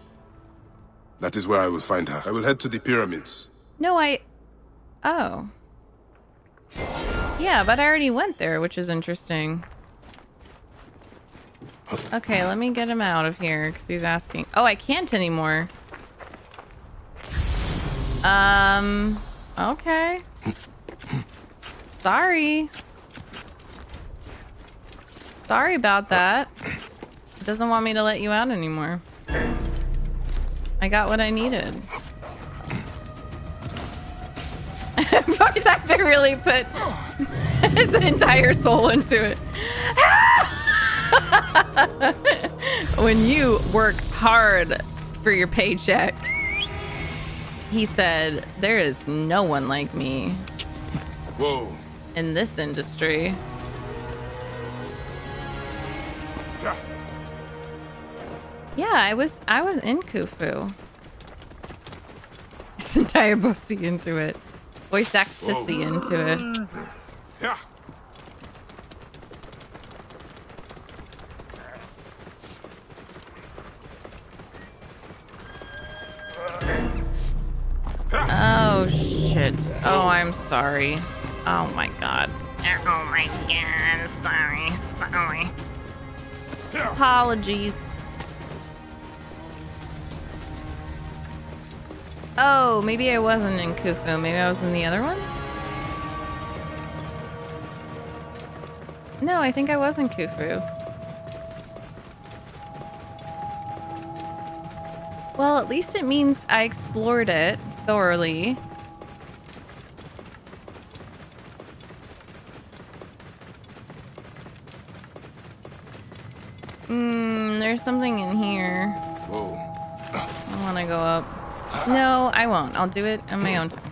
That is where I will find her. I will head to the pyramids. No, I. Oh. Yeah, but I already went there, which is interesting. Okay, let me get him out of here because he's asking. Oh, I can't anymore. Um. Okay. Sorry. Sorry about that. It doesn't want me to let you out anymore. I got what I needed. Voice actor really put his entire soul into it. when you work hard for your paycheck, he said, There is no one like me Whoa. in this industry. Yeah, I was I was in Khufu. His entire bossy into it. Voice act to see into it. Yeah. Oh shit. Oh, I'm sorry. Oh my god. Oh my god. Sorry. Sorry. Apologies. Oh, maybe I wasn't in Khufu. Maybe I was in the other one? No, I think I was in Khufu. Well, at least it means I explored it thoroughly. Hmm, there's something in here. Whoa. I want to go up. No, I won't. I'll do it on my own time.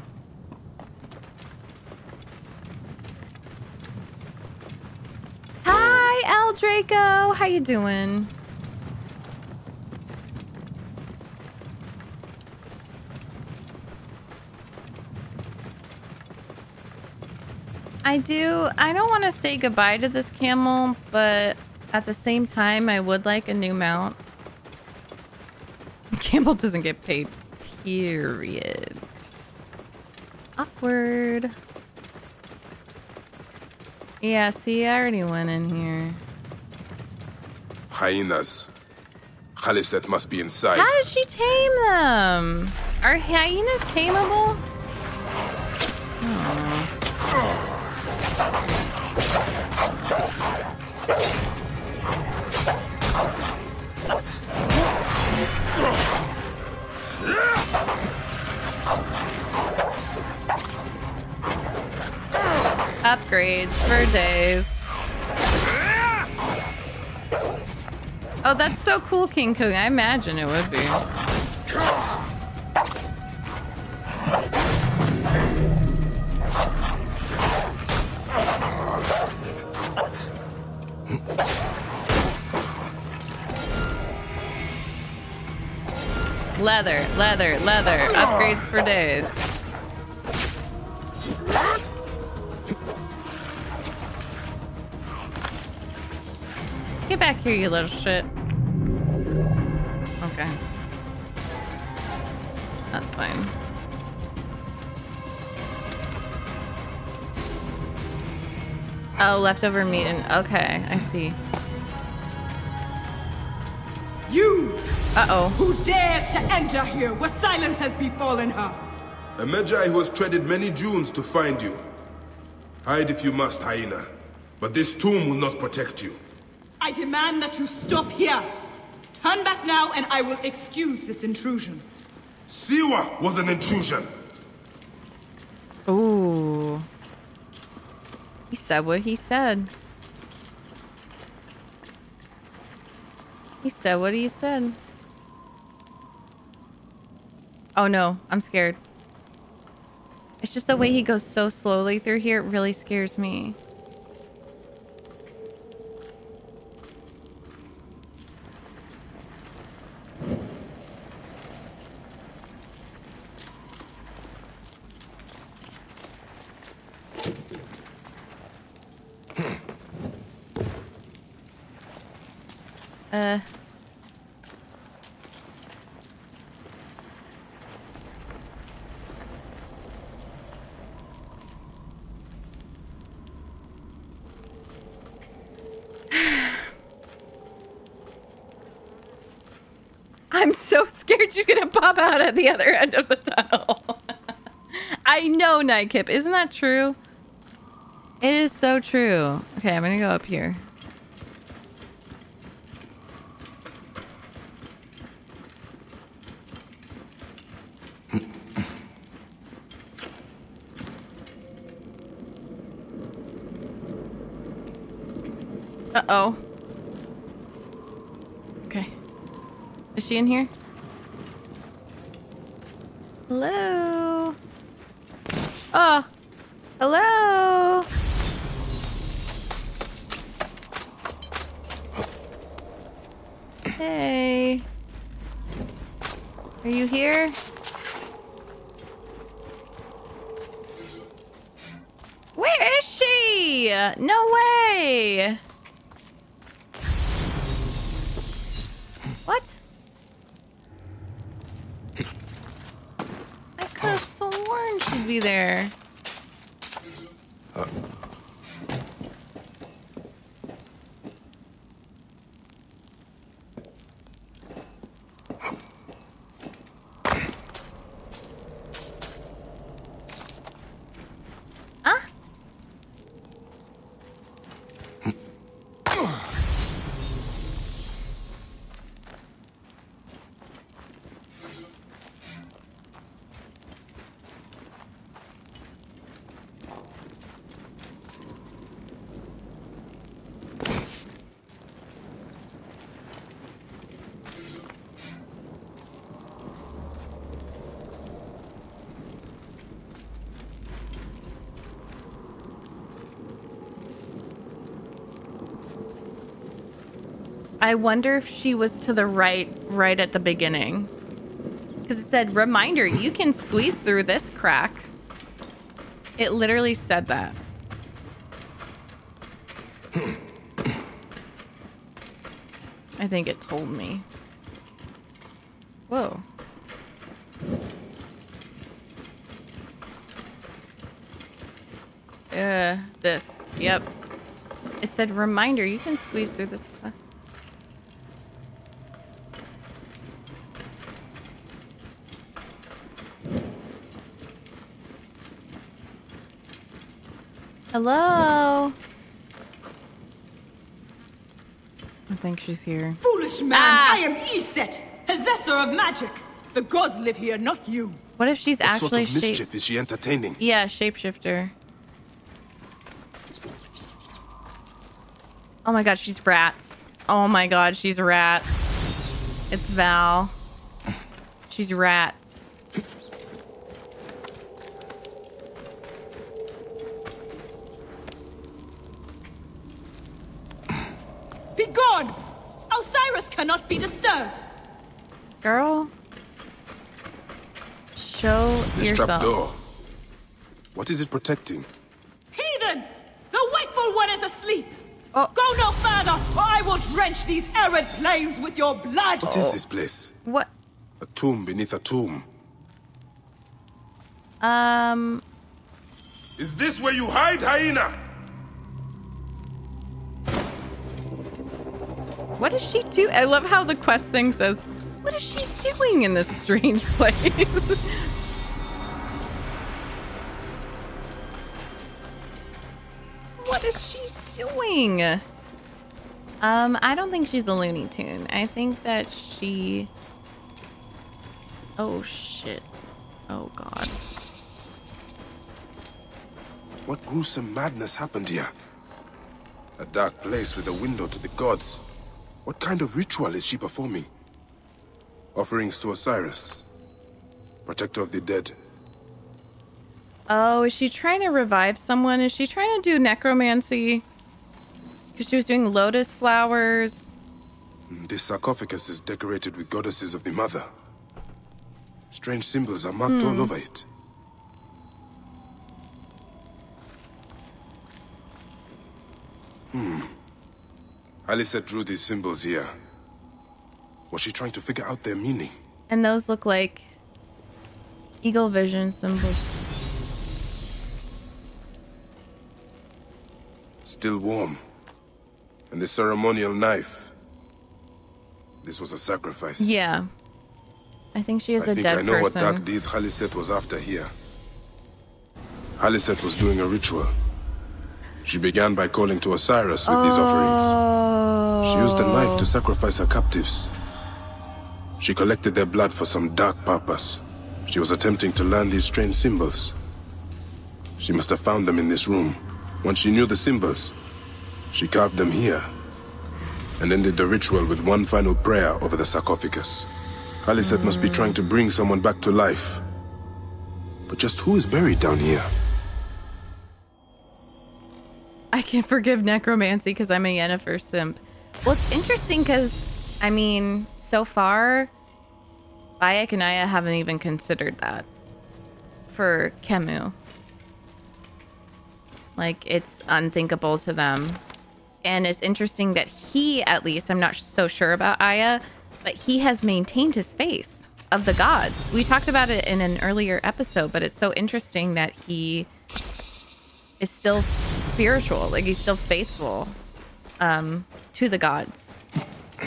Hi, Al Draco. How you doing? I do. I don't want to say goodbye to this camel, but at the same time, I would like a new mount. Campbell doesn't get paid. Period. Awkward. Yeah, see, I already went in here. Hyenas. Khaliset must be inside. How did she tame them? Are hyenas tameable? Upgrades for days. Oh, that's so cool, King Kong. I imagine it would be. Leather, leather, leather. Upgrades for days. Back here, you little shit. Okay. That's fine. Oh, leftover meat and okay, I see. You! Uh-oh. Who dares to enter here where silence has befallen her? A Medjay who has treaded many dunes to find you. Hide if you must, hyena. But this tomb will not protect you. I demand that you stop here. Turn back now and I will excuse this intrusion. Siwa was an intrusion. Ooh. He said what he said. He said what he said. Oh no, I'm scared. It's just the way he goes so slowly through here, it really scares me. Uh. I'm so scared she's gonna pop out at the other end of the tunnel. I know, Nightcap. Isn't that true? It is so true. Okay, I'm gonna go up here. Uh-oh. Okay. Is she in here? Hello? Oh. Hello? Hey. Are you here? Where is she? No way. What? I could have sworn she'd be there. Huh? I wonder if she was to the right, right at the beginning. Because it said, reminder, you can squeeze through this crack. It literally said that. I think it told me. Whoa. Uh, this. Yep. It said reminder. You can squeeze through this. quest. Hello. I think she's here. Foolish man, ah. I am Iset, possessor of magic. The gods live here, not you. What if she's What actually sort of mischief is she entertaining? Yeah, shapeshifter. Oh my god, she's rats. Oh my god, she's rats. It's Val. She's rats. Be gone! Osiris cannot be disturbed. Girl. Show This yourself. trapdoor. What is it protecting? Heathen! The wakeful one is asleep. Oh. Go no further, or I will drench these arid plains with your blood. What is this place? What? A tomb beneath a tomb. Um, Is this where you hide, hyena? What is she do? I love how the quest thing says, "What is she doing in this strange place?" what is she doing? Um, I don't think she's a Looney Tune. I think that she. Oh shit! Oh god! What gruesome madness happened here? A dark place with a window to the gods. What kind of ritual is she performing? Offerings to Osiris, protector of the dead. Oh, is she trying to revive someone? Is she trying to do necromancy? Because she was doing lotus flowers. This sarcophagus is decorated with goddesses of the mother. Strange symbols are marked Hmm. all over it. Hmm. Khaliset drew these symbols here. Was she trying to figure out their meaning? And those look like eagle vision symbols. Still warm. And the ceremonial knife. This was a sacrifice. Yeah. I think she is I a dead I think I know what person. dark deeds Khaliset was after here. Khaliset was doing a ritual. She began by calling to Osiris with these offerings. Oh. She used a knife to oh. sacrifice her captives. She collected their blood for some dark purpose. She was attempting to learn these strange symbols. She must have found them in this room. Once she knew the symbols, she carved them here and ended the ritual with one final prayer over the sarcophagus. Khaliset must be trying to hmm. bring someone back to life. But just who is buried down here? I can forgive necromancy because I'm a Yennefer simp. Well, it's interesting because, I mean, so far, Bayek and Aya haven't even considered that for Khemu. Like, it's unthinkable to them. And it's interesting that he, at least, I'm not so sure about Aya, but he has maintained his faith of the gods. We talked about it in an earlier episode, but it's so interesting that he is still spiritual like he's still faithful um to the gods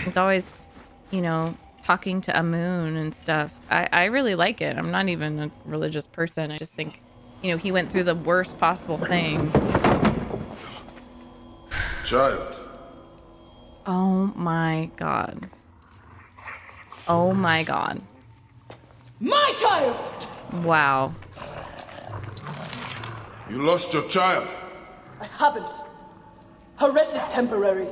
he's always you know talking to amun and stuff i i really like it i'm not even a religious person i just think you know he went through the worst possible thing Child. oh my god oh my god My child! wow You lost your child. I haven't. Her rest is temporary.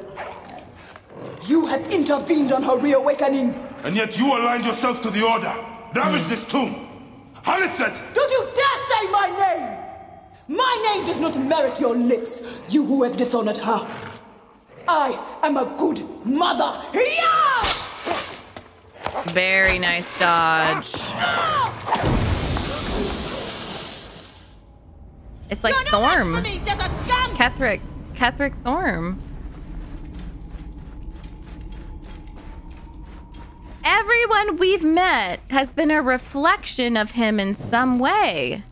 You have intervened on her reawakening. And yet you aligned yourself to the Order. Damage this tomb. Khaliset! Don't you dare say my name! My name does not merit your lips, you who have dishonored her. I am a good mother. Yeah! very nice dodge it's like You're no Kethric Thorm. Everyone we've met has been a reflection of him in some way.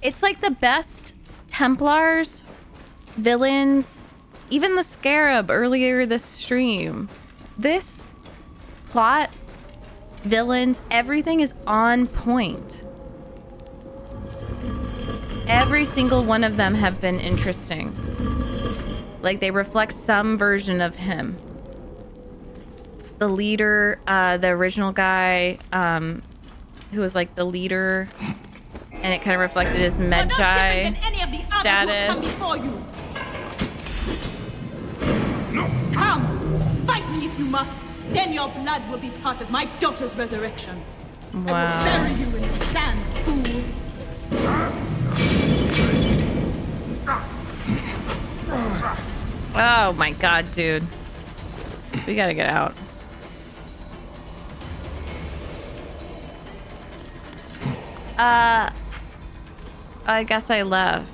It's like the best Templars villains, even the Scarab earlier this stream. This plot, villains, everything is on point. Every single one of them have been interesting. Like they reflect some version of him. The leader, uh, the original guy, um, who was like the leader, and it kind of reflected his Medjay status. Come, fight me if you must. Then your blood will be part of my daughter's resurrection. I will bury you in the sand, fool. Oh my god, dude. We gotta get out. Uh, I guess I left.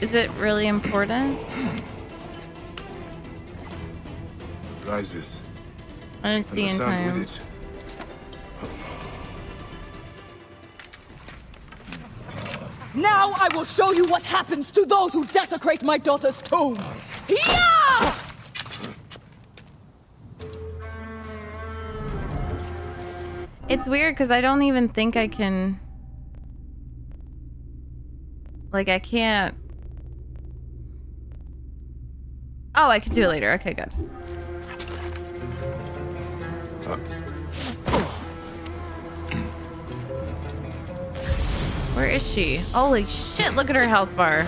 Is it really important? Rises. I didn't see in time. with it. Now I will show you what happens to those who desecrate my daughter's tomb. Yeah! It's weird because I don't even think I can. Like, I can't. Oh, I could do it later. Okay, good. Where is she? Holy shit, look at her health bar.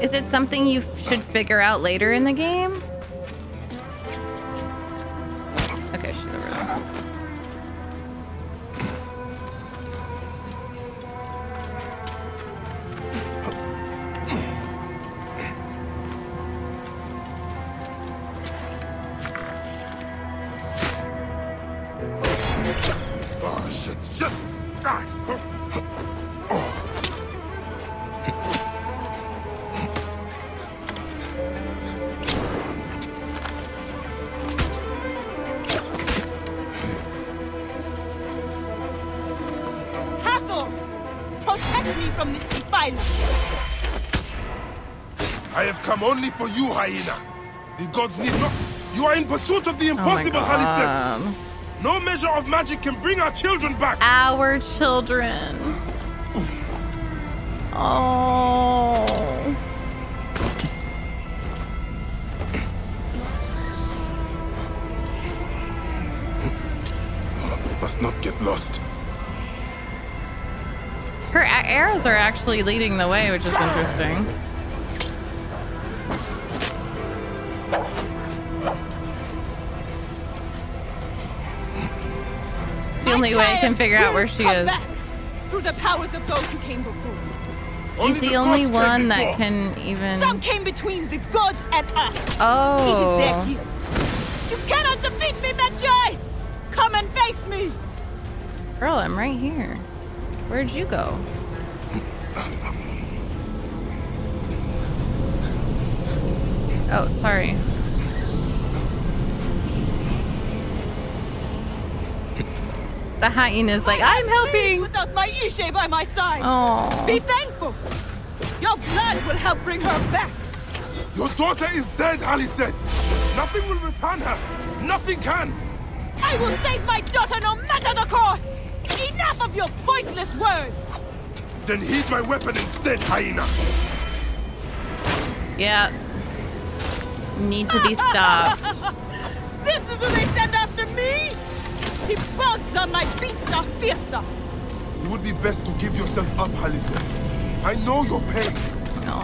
Is it something you should figure out later in the game? You, hyena. The gods need not. You are in pursuit of the oh impossible, Khaliset. God. No measure of magic can bring our children back. Our children. Oh. Must not get lost. Her arrows are actually leading the way, which is interesting. Only way I can figure out where she Come is. through the powers of those who came before. He's the only one that can even. Some came between the gods and us. Oh. It is their oh. gift. You cannot defeat me, Medjay! Come and face me! Girl, I'm right here. Where'd you go? Oh, sorry. The hyena's like, I'm helping. Without my Ishe by my side. Aw. Be thankful. Your blood will help bring her back. Your daughter is dead, Khaliset. Nothing will return her. Nothing can. I will save my daughter no matter the cost. Enough of your pointless words. Then heed my weapon instead, hyena. Yeah. Need to be stopped. bugs on my beasts are fiercer. It would be best to give yourself up, Khaliset. I know your pain.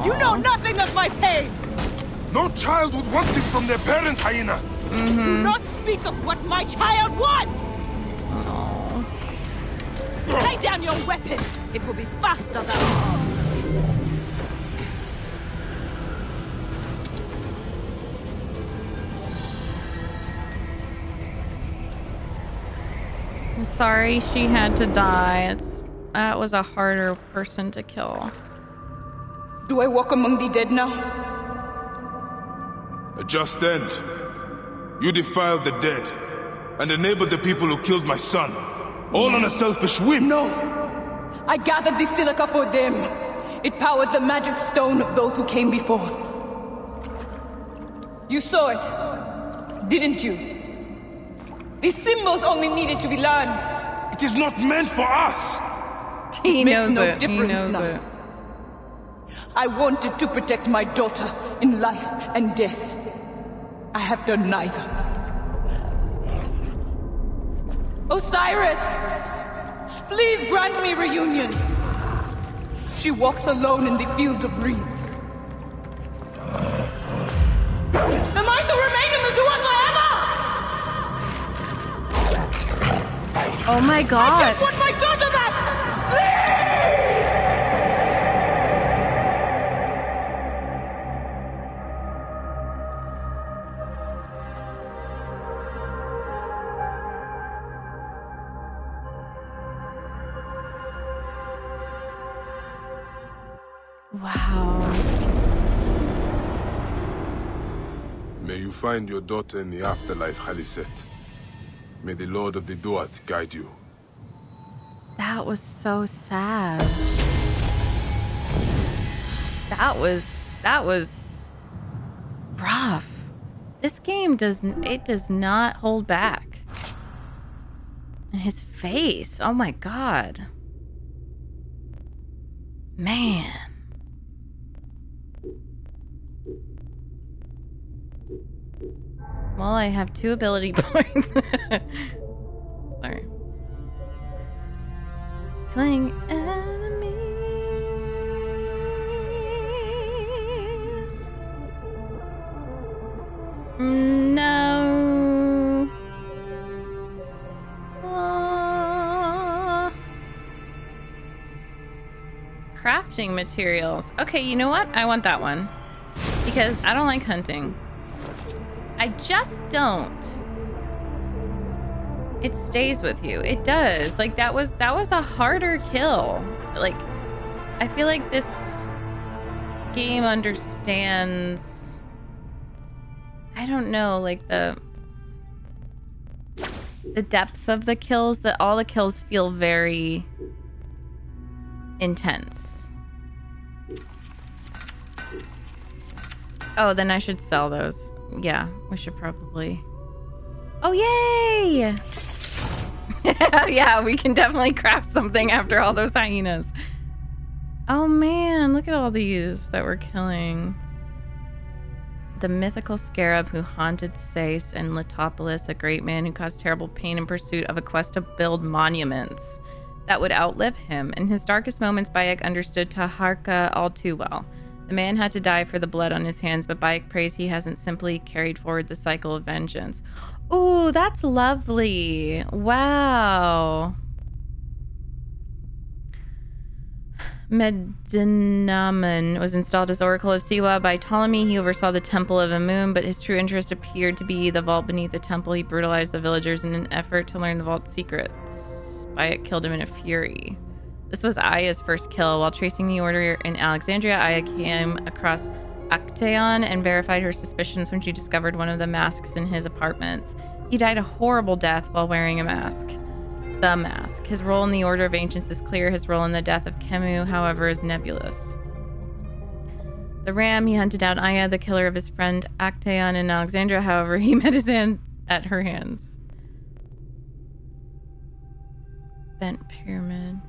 You know nothing of my pain. No child would want this from their parents, hyena. Do not speak of what my child wants. Lay down your weapon. It will be faster than. I'm sorry she had to die. It's that was a harder person to kill. Do I walk among the dead now? A just end. You defiled the dead and enabled the people who killed my son. All on a selfish whim. No. I gathered the silica for them. It powered the magic stone of those who came before. You saw it, didn't you? These symbols only needed to be learned. It is not meant for us. He it makes no it. He difference knows now. it. I wanted to protect my daughter in life and death. I have done neither. Osiris! Please grant me reunion. She walks alone in the field of reeds. Am I to remain in the Duat Oh my god. I just want my daughter back! Wow. May you find your daughter in the afterlife, Khaliset. May the Lord of the Duat guide you. That was so sad. That was that was rough. This game does n- it does not hold back. And his face, oh my god. Man. Well, I have two ability points. Sorry. Killing enemies. No. Ah. Crafting materials. Okay, you know what? I want that one. Because I don't like hunting. I just don't. It stays with you. It does. Like that was that was a harder kill. Like I feel like this game understands I don't know, like the the depth of the kills that all the kills feel very intense. Oh, then I should sell those. Yeah, we should probably. Oh, yay! yeah, we can definitely craft something after all those hyenas. Oh man, look at all these that we're killing. The mythical scarab who haunted Sais and Letopolis, a great man who caused terrible pain in pursuit of a quest to build monuments that would outlive him. In his darkest moments, Bayek understood Taharka all too well. The man had to die for the blood on his hands, but Bayek prays he hasn't simply carried forward the cycle of vengeance. Ooh, that's lovely. Wow. Medunamun was installed as Oracle of Siwa by Ptolemy. He oversaw the Temple of Amun, but his true interest appeared to be the vault beneath the temple. He brutalized the villagers in an effort to learn the vault's secrets. Bayek killed him in a fury. This was Aya's first kill. While tracing the order in Alexandria, Aya came across Actaeon and verified her suspicions when she discovered one of the masks in his apartments. He died a horrible death while wearing a mask. The mask. His role in the Order of Ancients is clear. His role in the death of Khemu, however, is nebulous. The ram, he hunted out Aya, the killer of his friend Actaeon in Alexandria. However, he met his end at her hands. Bent pyramid.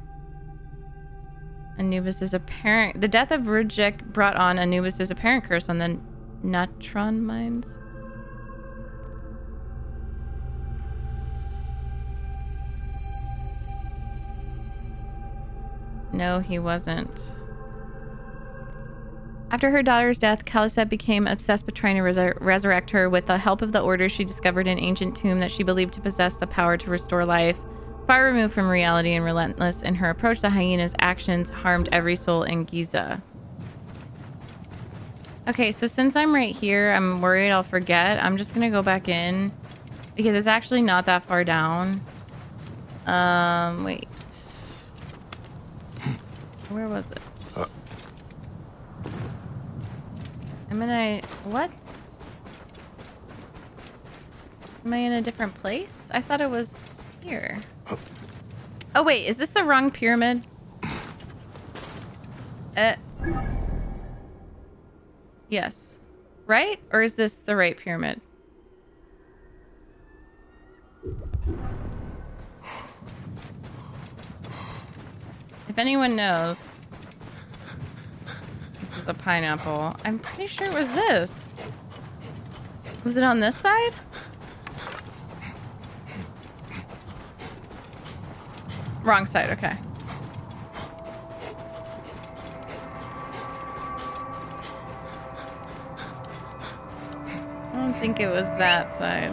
Anubis' apparent. The death of Rudjek brought on Anubis' apparent curse on the Natron mines. No, he wasn't. After her daughter's death, Khaliset became obsessed with trying to resur- resurrect her. With the help of the Order, she discovered an ancient tomb that she believed to possess the power to restore life. Far removed from reality and relentless in her approach, the hyena's actions harmed every soul in Giza. Okay, so since I'm right here, I'm worried I'll forget. I'm just gonna go back in because it's actually not that far down. Um, wait. Where was it? Am I... What? Am I in a different place? I thought it was here. Oh, wait. Is this the wrong pyramid? Uh... Yes. Right? Or is this the right pyramid? If anyone knows, this is a pineapple. I'm pretty sure it was this. Was it on this side? Wrong side, okay. I don't think it was that side.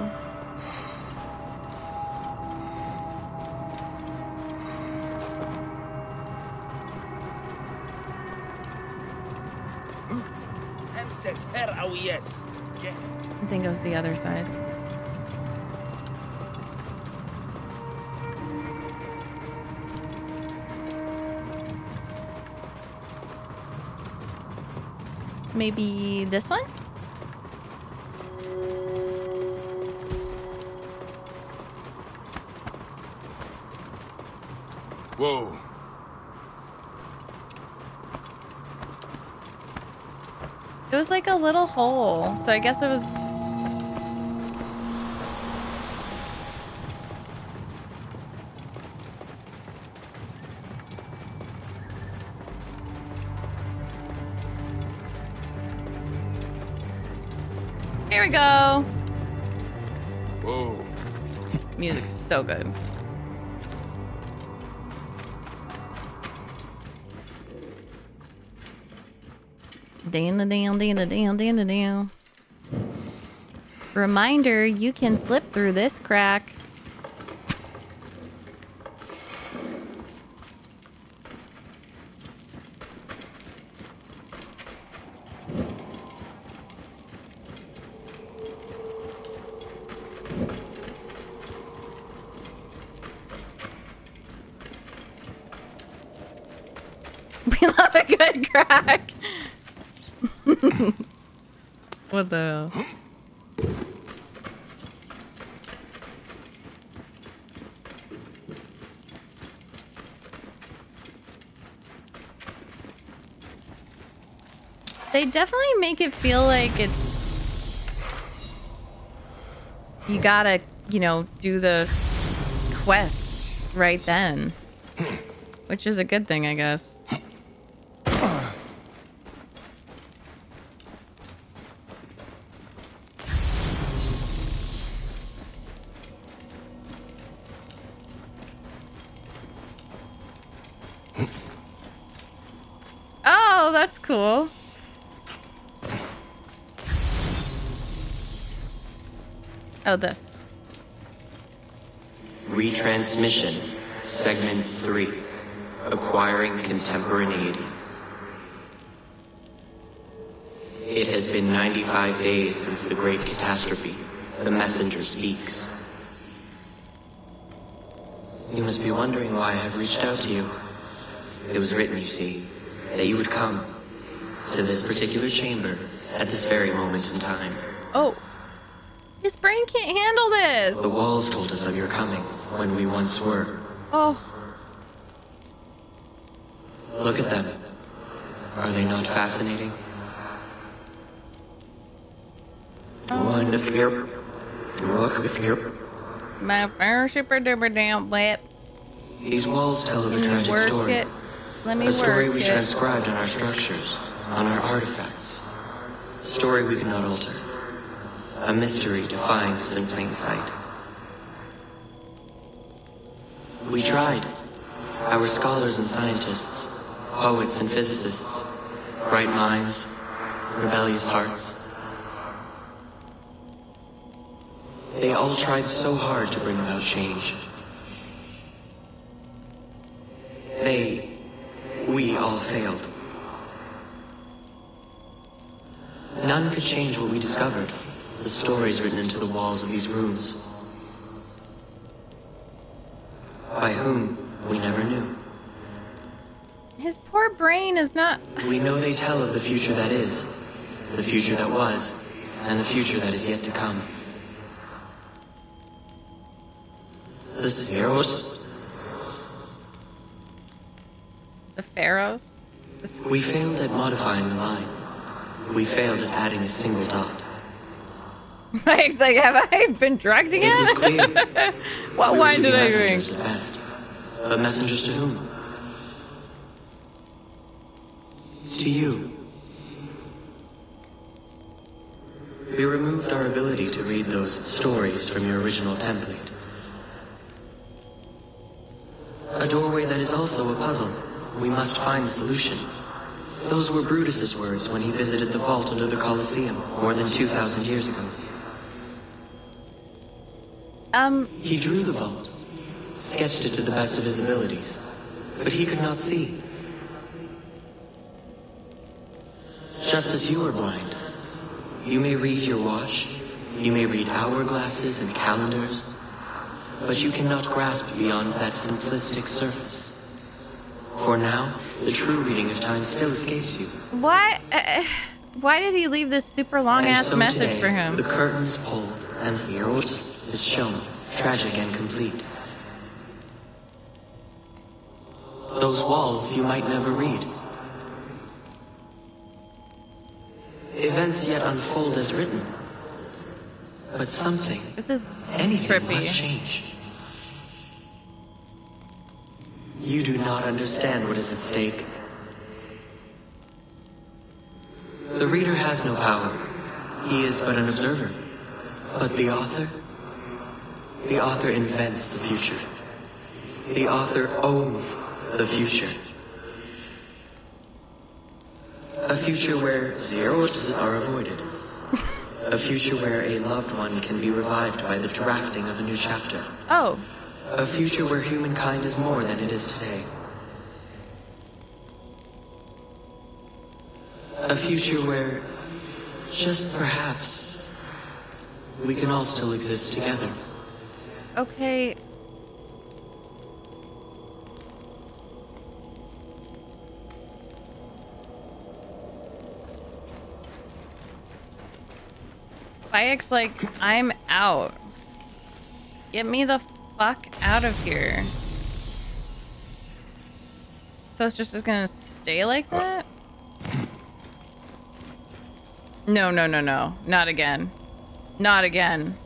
I think it was the other side. Maybe this one? Whoa. It was like a little hole, so I guess it was... so good. Down, down, down, down, down, down. Reminder, you can slip through this crack. We love a good crack. what the hell? They definitely make it feel like it's you gotta, you know, do the quest right then. Which is a good thing, I guess. Oh, that's cool. Oh, this. Retransmission, Segment 3 Acquiring Contemporaneity. It has been 95 days since the Great Catastrophe. The messenger speaks. You must be wondering why I have reached out to you. It was written, you see, that you would come to this particular chamber at this very moment in time. Oh. His brain can't handle this. The walls told us of your coming when we once were. Oh. Look at them. Are they not fascinating? One of your. Look of your. My first super duper damn wet. These walls tell of a tragic story. it? Let me a story we it. transcribed on our structures, on our artifacts. A story we cannot alter. A mystery defying us in plain sight. We tried. Our scholars and scientists, poets and physicists, bright minds, rebellious hearts. They all tried so hard to bring about change. They, we all failed. None could change what we discovered, the stories written into the walls of these rooms. By whom, we never knew. His poor brain is not. We know they tell of the future that is, the future that was, and the future that is yet to come. The Zeros, The pharaohs. we failed at modifying the line. We failed at adding a single dot. Bayek's like, have I been drugged again? what we wine did I drink? best. But uh, messengers to whom? To you. We removed our ability to read those stories from your original template. A doorway that is also a puzzle. We must find the solution. Those were Brutus's words when he visited the vault under the Colosseum more than 2,000 years ago. Um, He drew the vault, sketched it to the best of his abilities, but he could not see. Just as you are blind, you may read your watch, you may read hourglasses and calendars, but you cannot grasp beyond that simplistic surface. For now, the true reading of time still escapes you. why? Uh, why did he leave this super long And ass so message today, for him? The curtains pulled, and the Eros is shown, tragic and complete. Those walls you might never read. Events yet unfold as written. But something, This is anything trippy. must change. You do not understand what is at stake. The reader has no power. He is but an observer. But the author? The author invents the future. The author owns the future. A future where zeros are avoided. A future where a loved one can be revived by the drafting of a new chapter. Oh, A future where humankind is more than it is today. A future where, just perhaps, we can all still exist together. Okay. Bayek's like, I'm out. Get me the fuck out of here. So it's just, just gonna stay like that? No, no, no, no. Not again. Not again.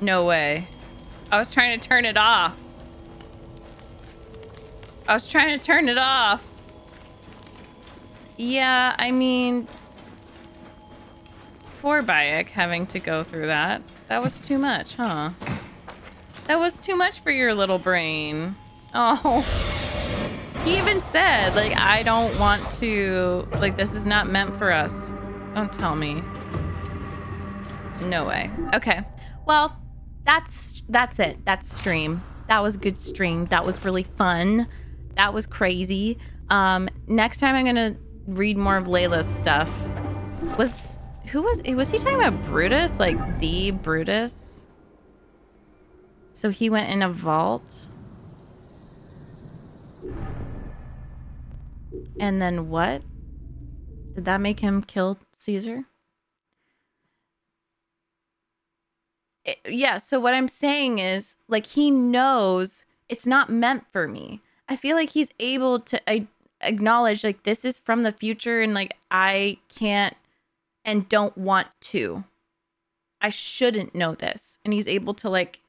No way. I was trying to turn it off. I was trying to turn it off. Yeah, I mean, poor Bayek having to go through that. That was too much, huh? That was too much for your little brain. Oh. He even said, like, I don't want to, like, this is not meant for us. Don't tell me. No way. Okay. Well, that's that's it. That's stream. That was good stream. That was really fun. That was crazy. Um, next time I'm gonna read more of Layla's stuff. Was who was was he talking about Brutus? Like the Brutus? So he went in a vault. And then what? Did that make him kill Caesar? Yeah, so what I'm saying is like he knows it's not meant for me. I feel like he's able to I, acknowledge like this is from the future and like I can't and don't want to. I shouldn't know this. And he's able to like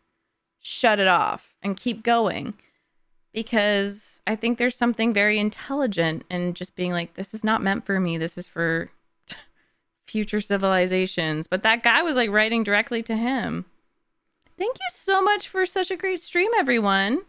shut it off and keep going because I think there's something very intelligent in just being like, this is not meant for me. This is for future civilizations. But that guy was like writing directly to him. Thank you so much for such a great stream, everyone.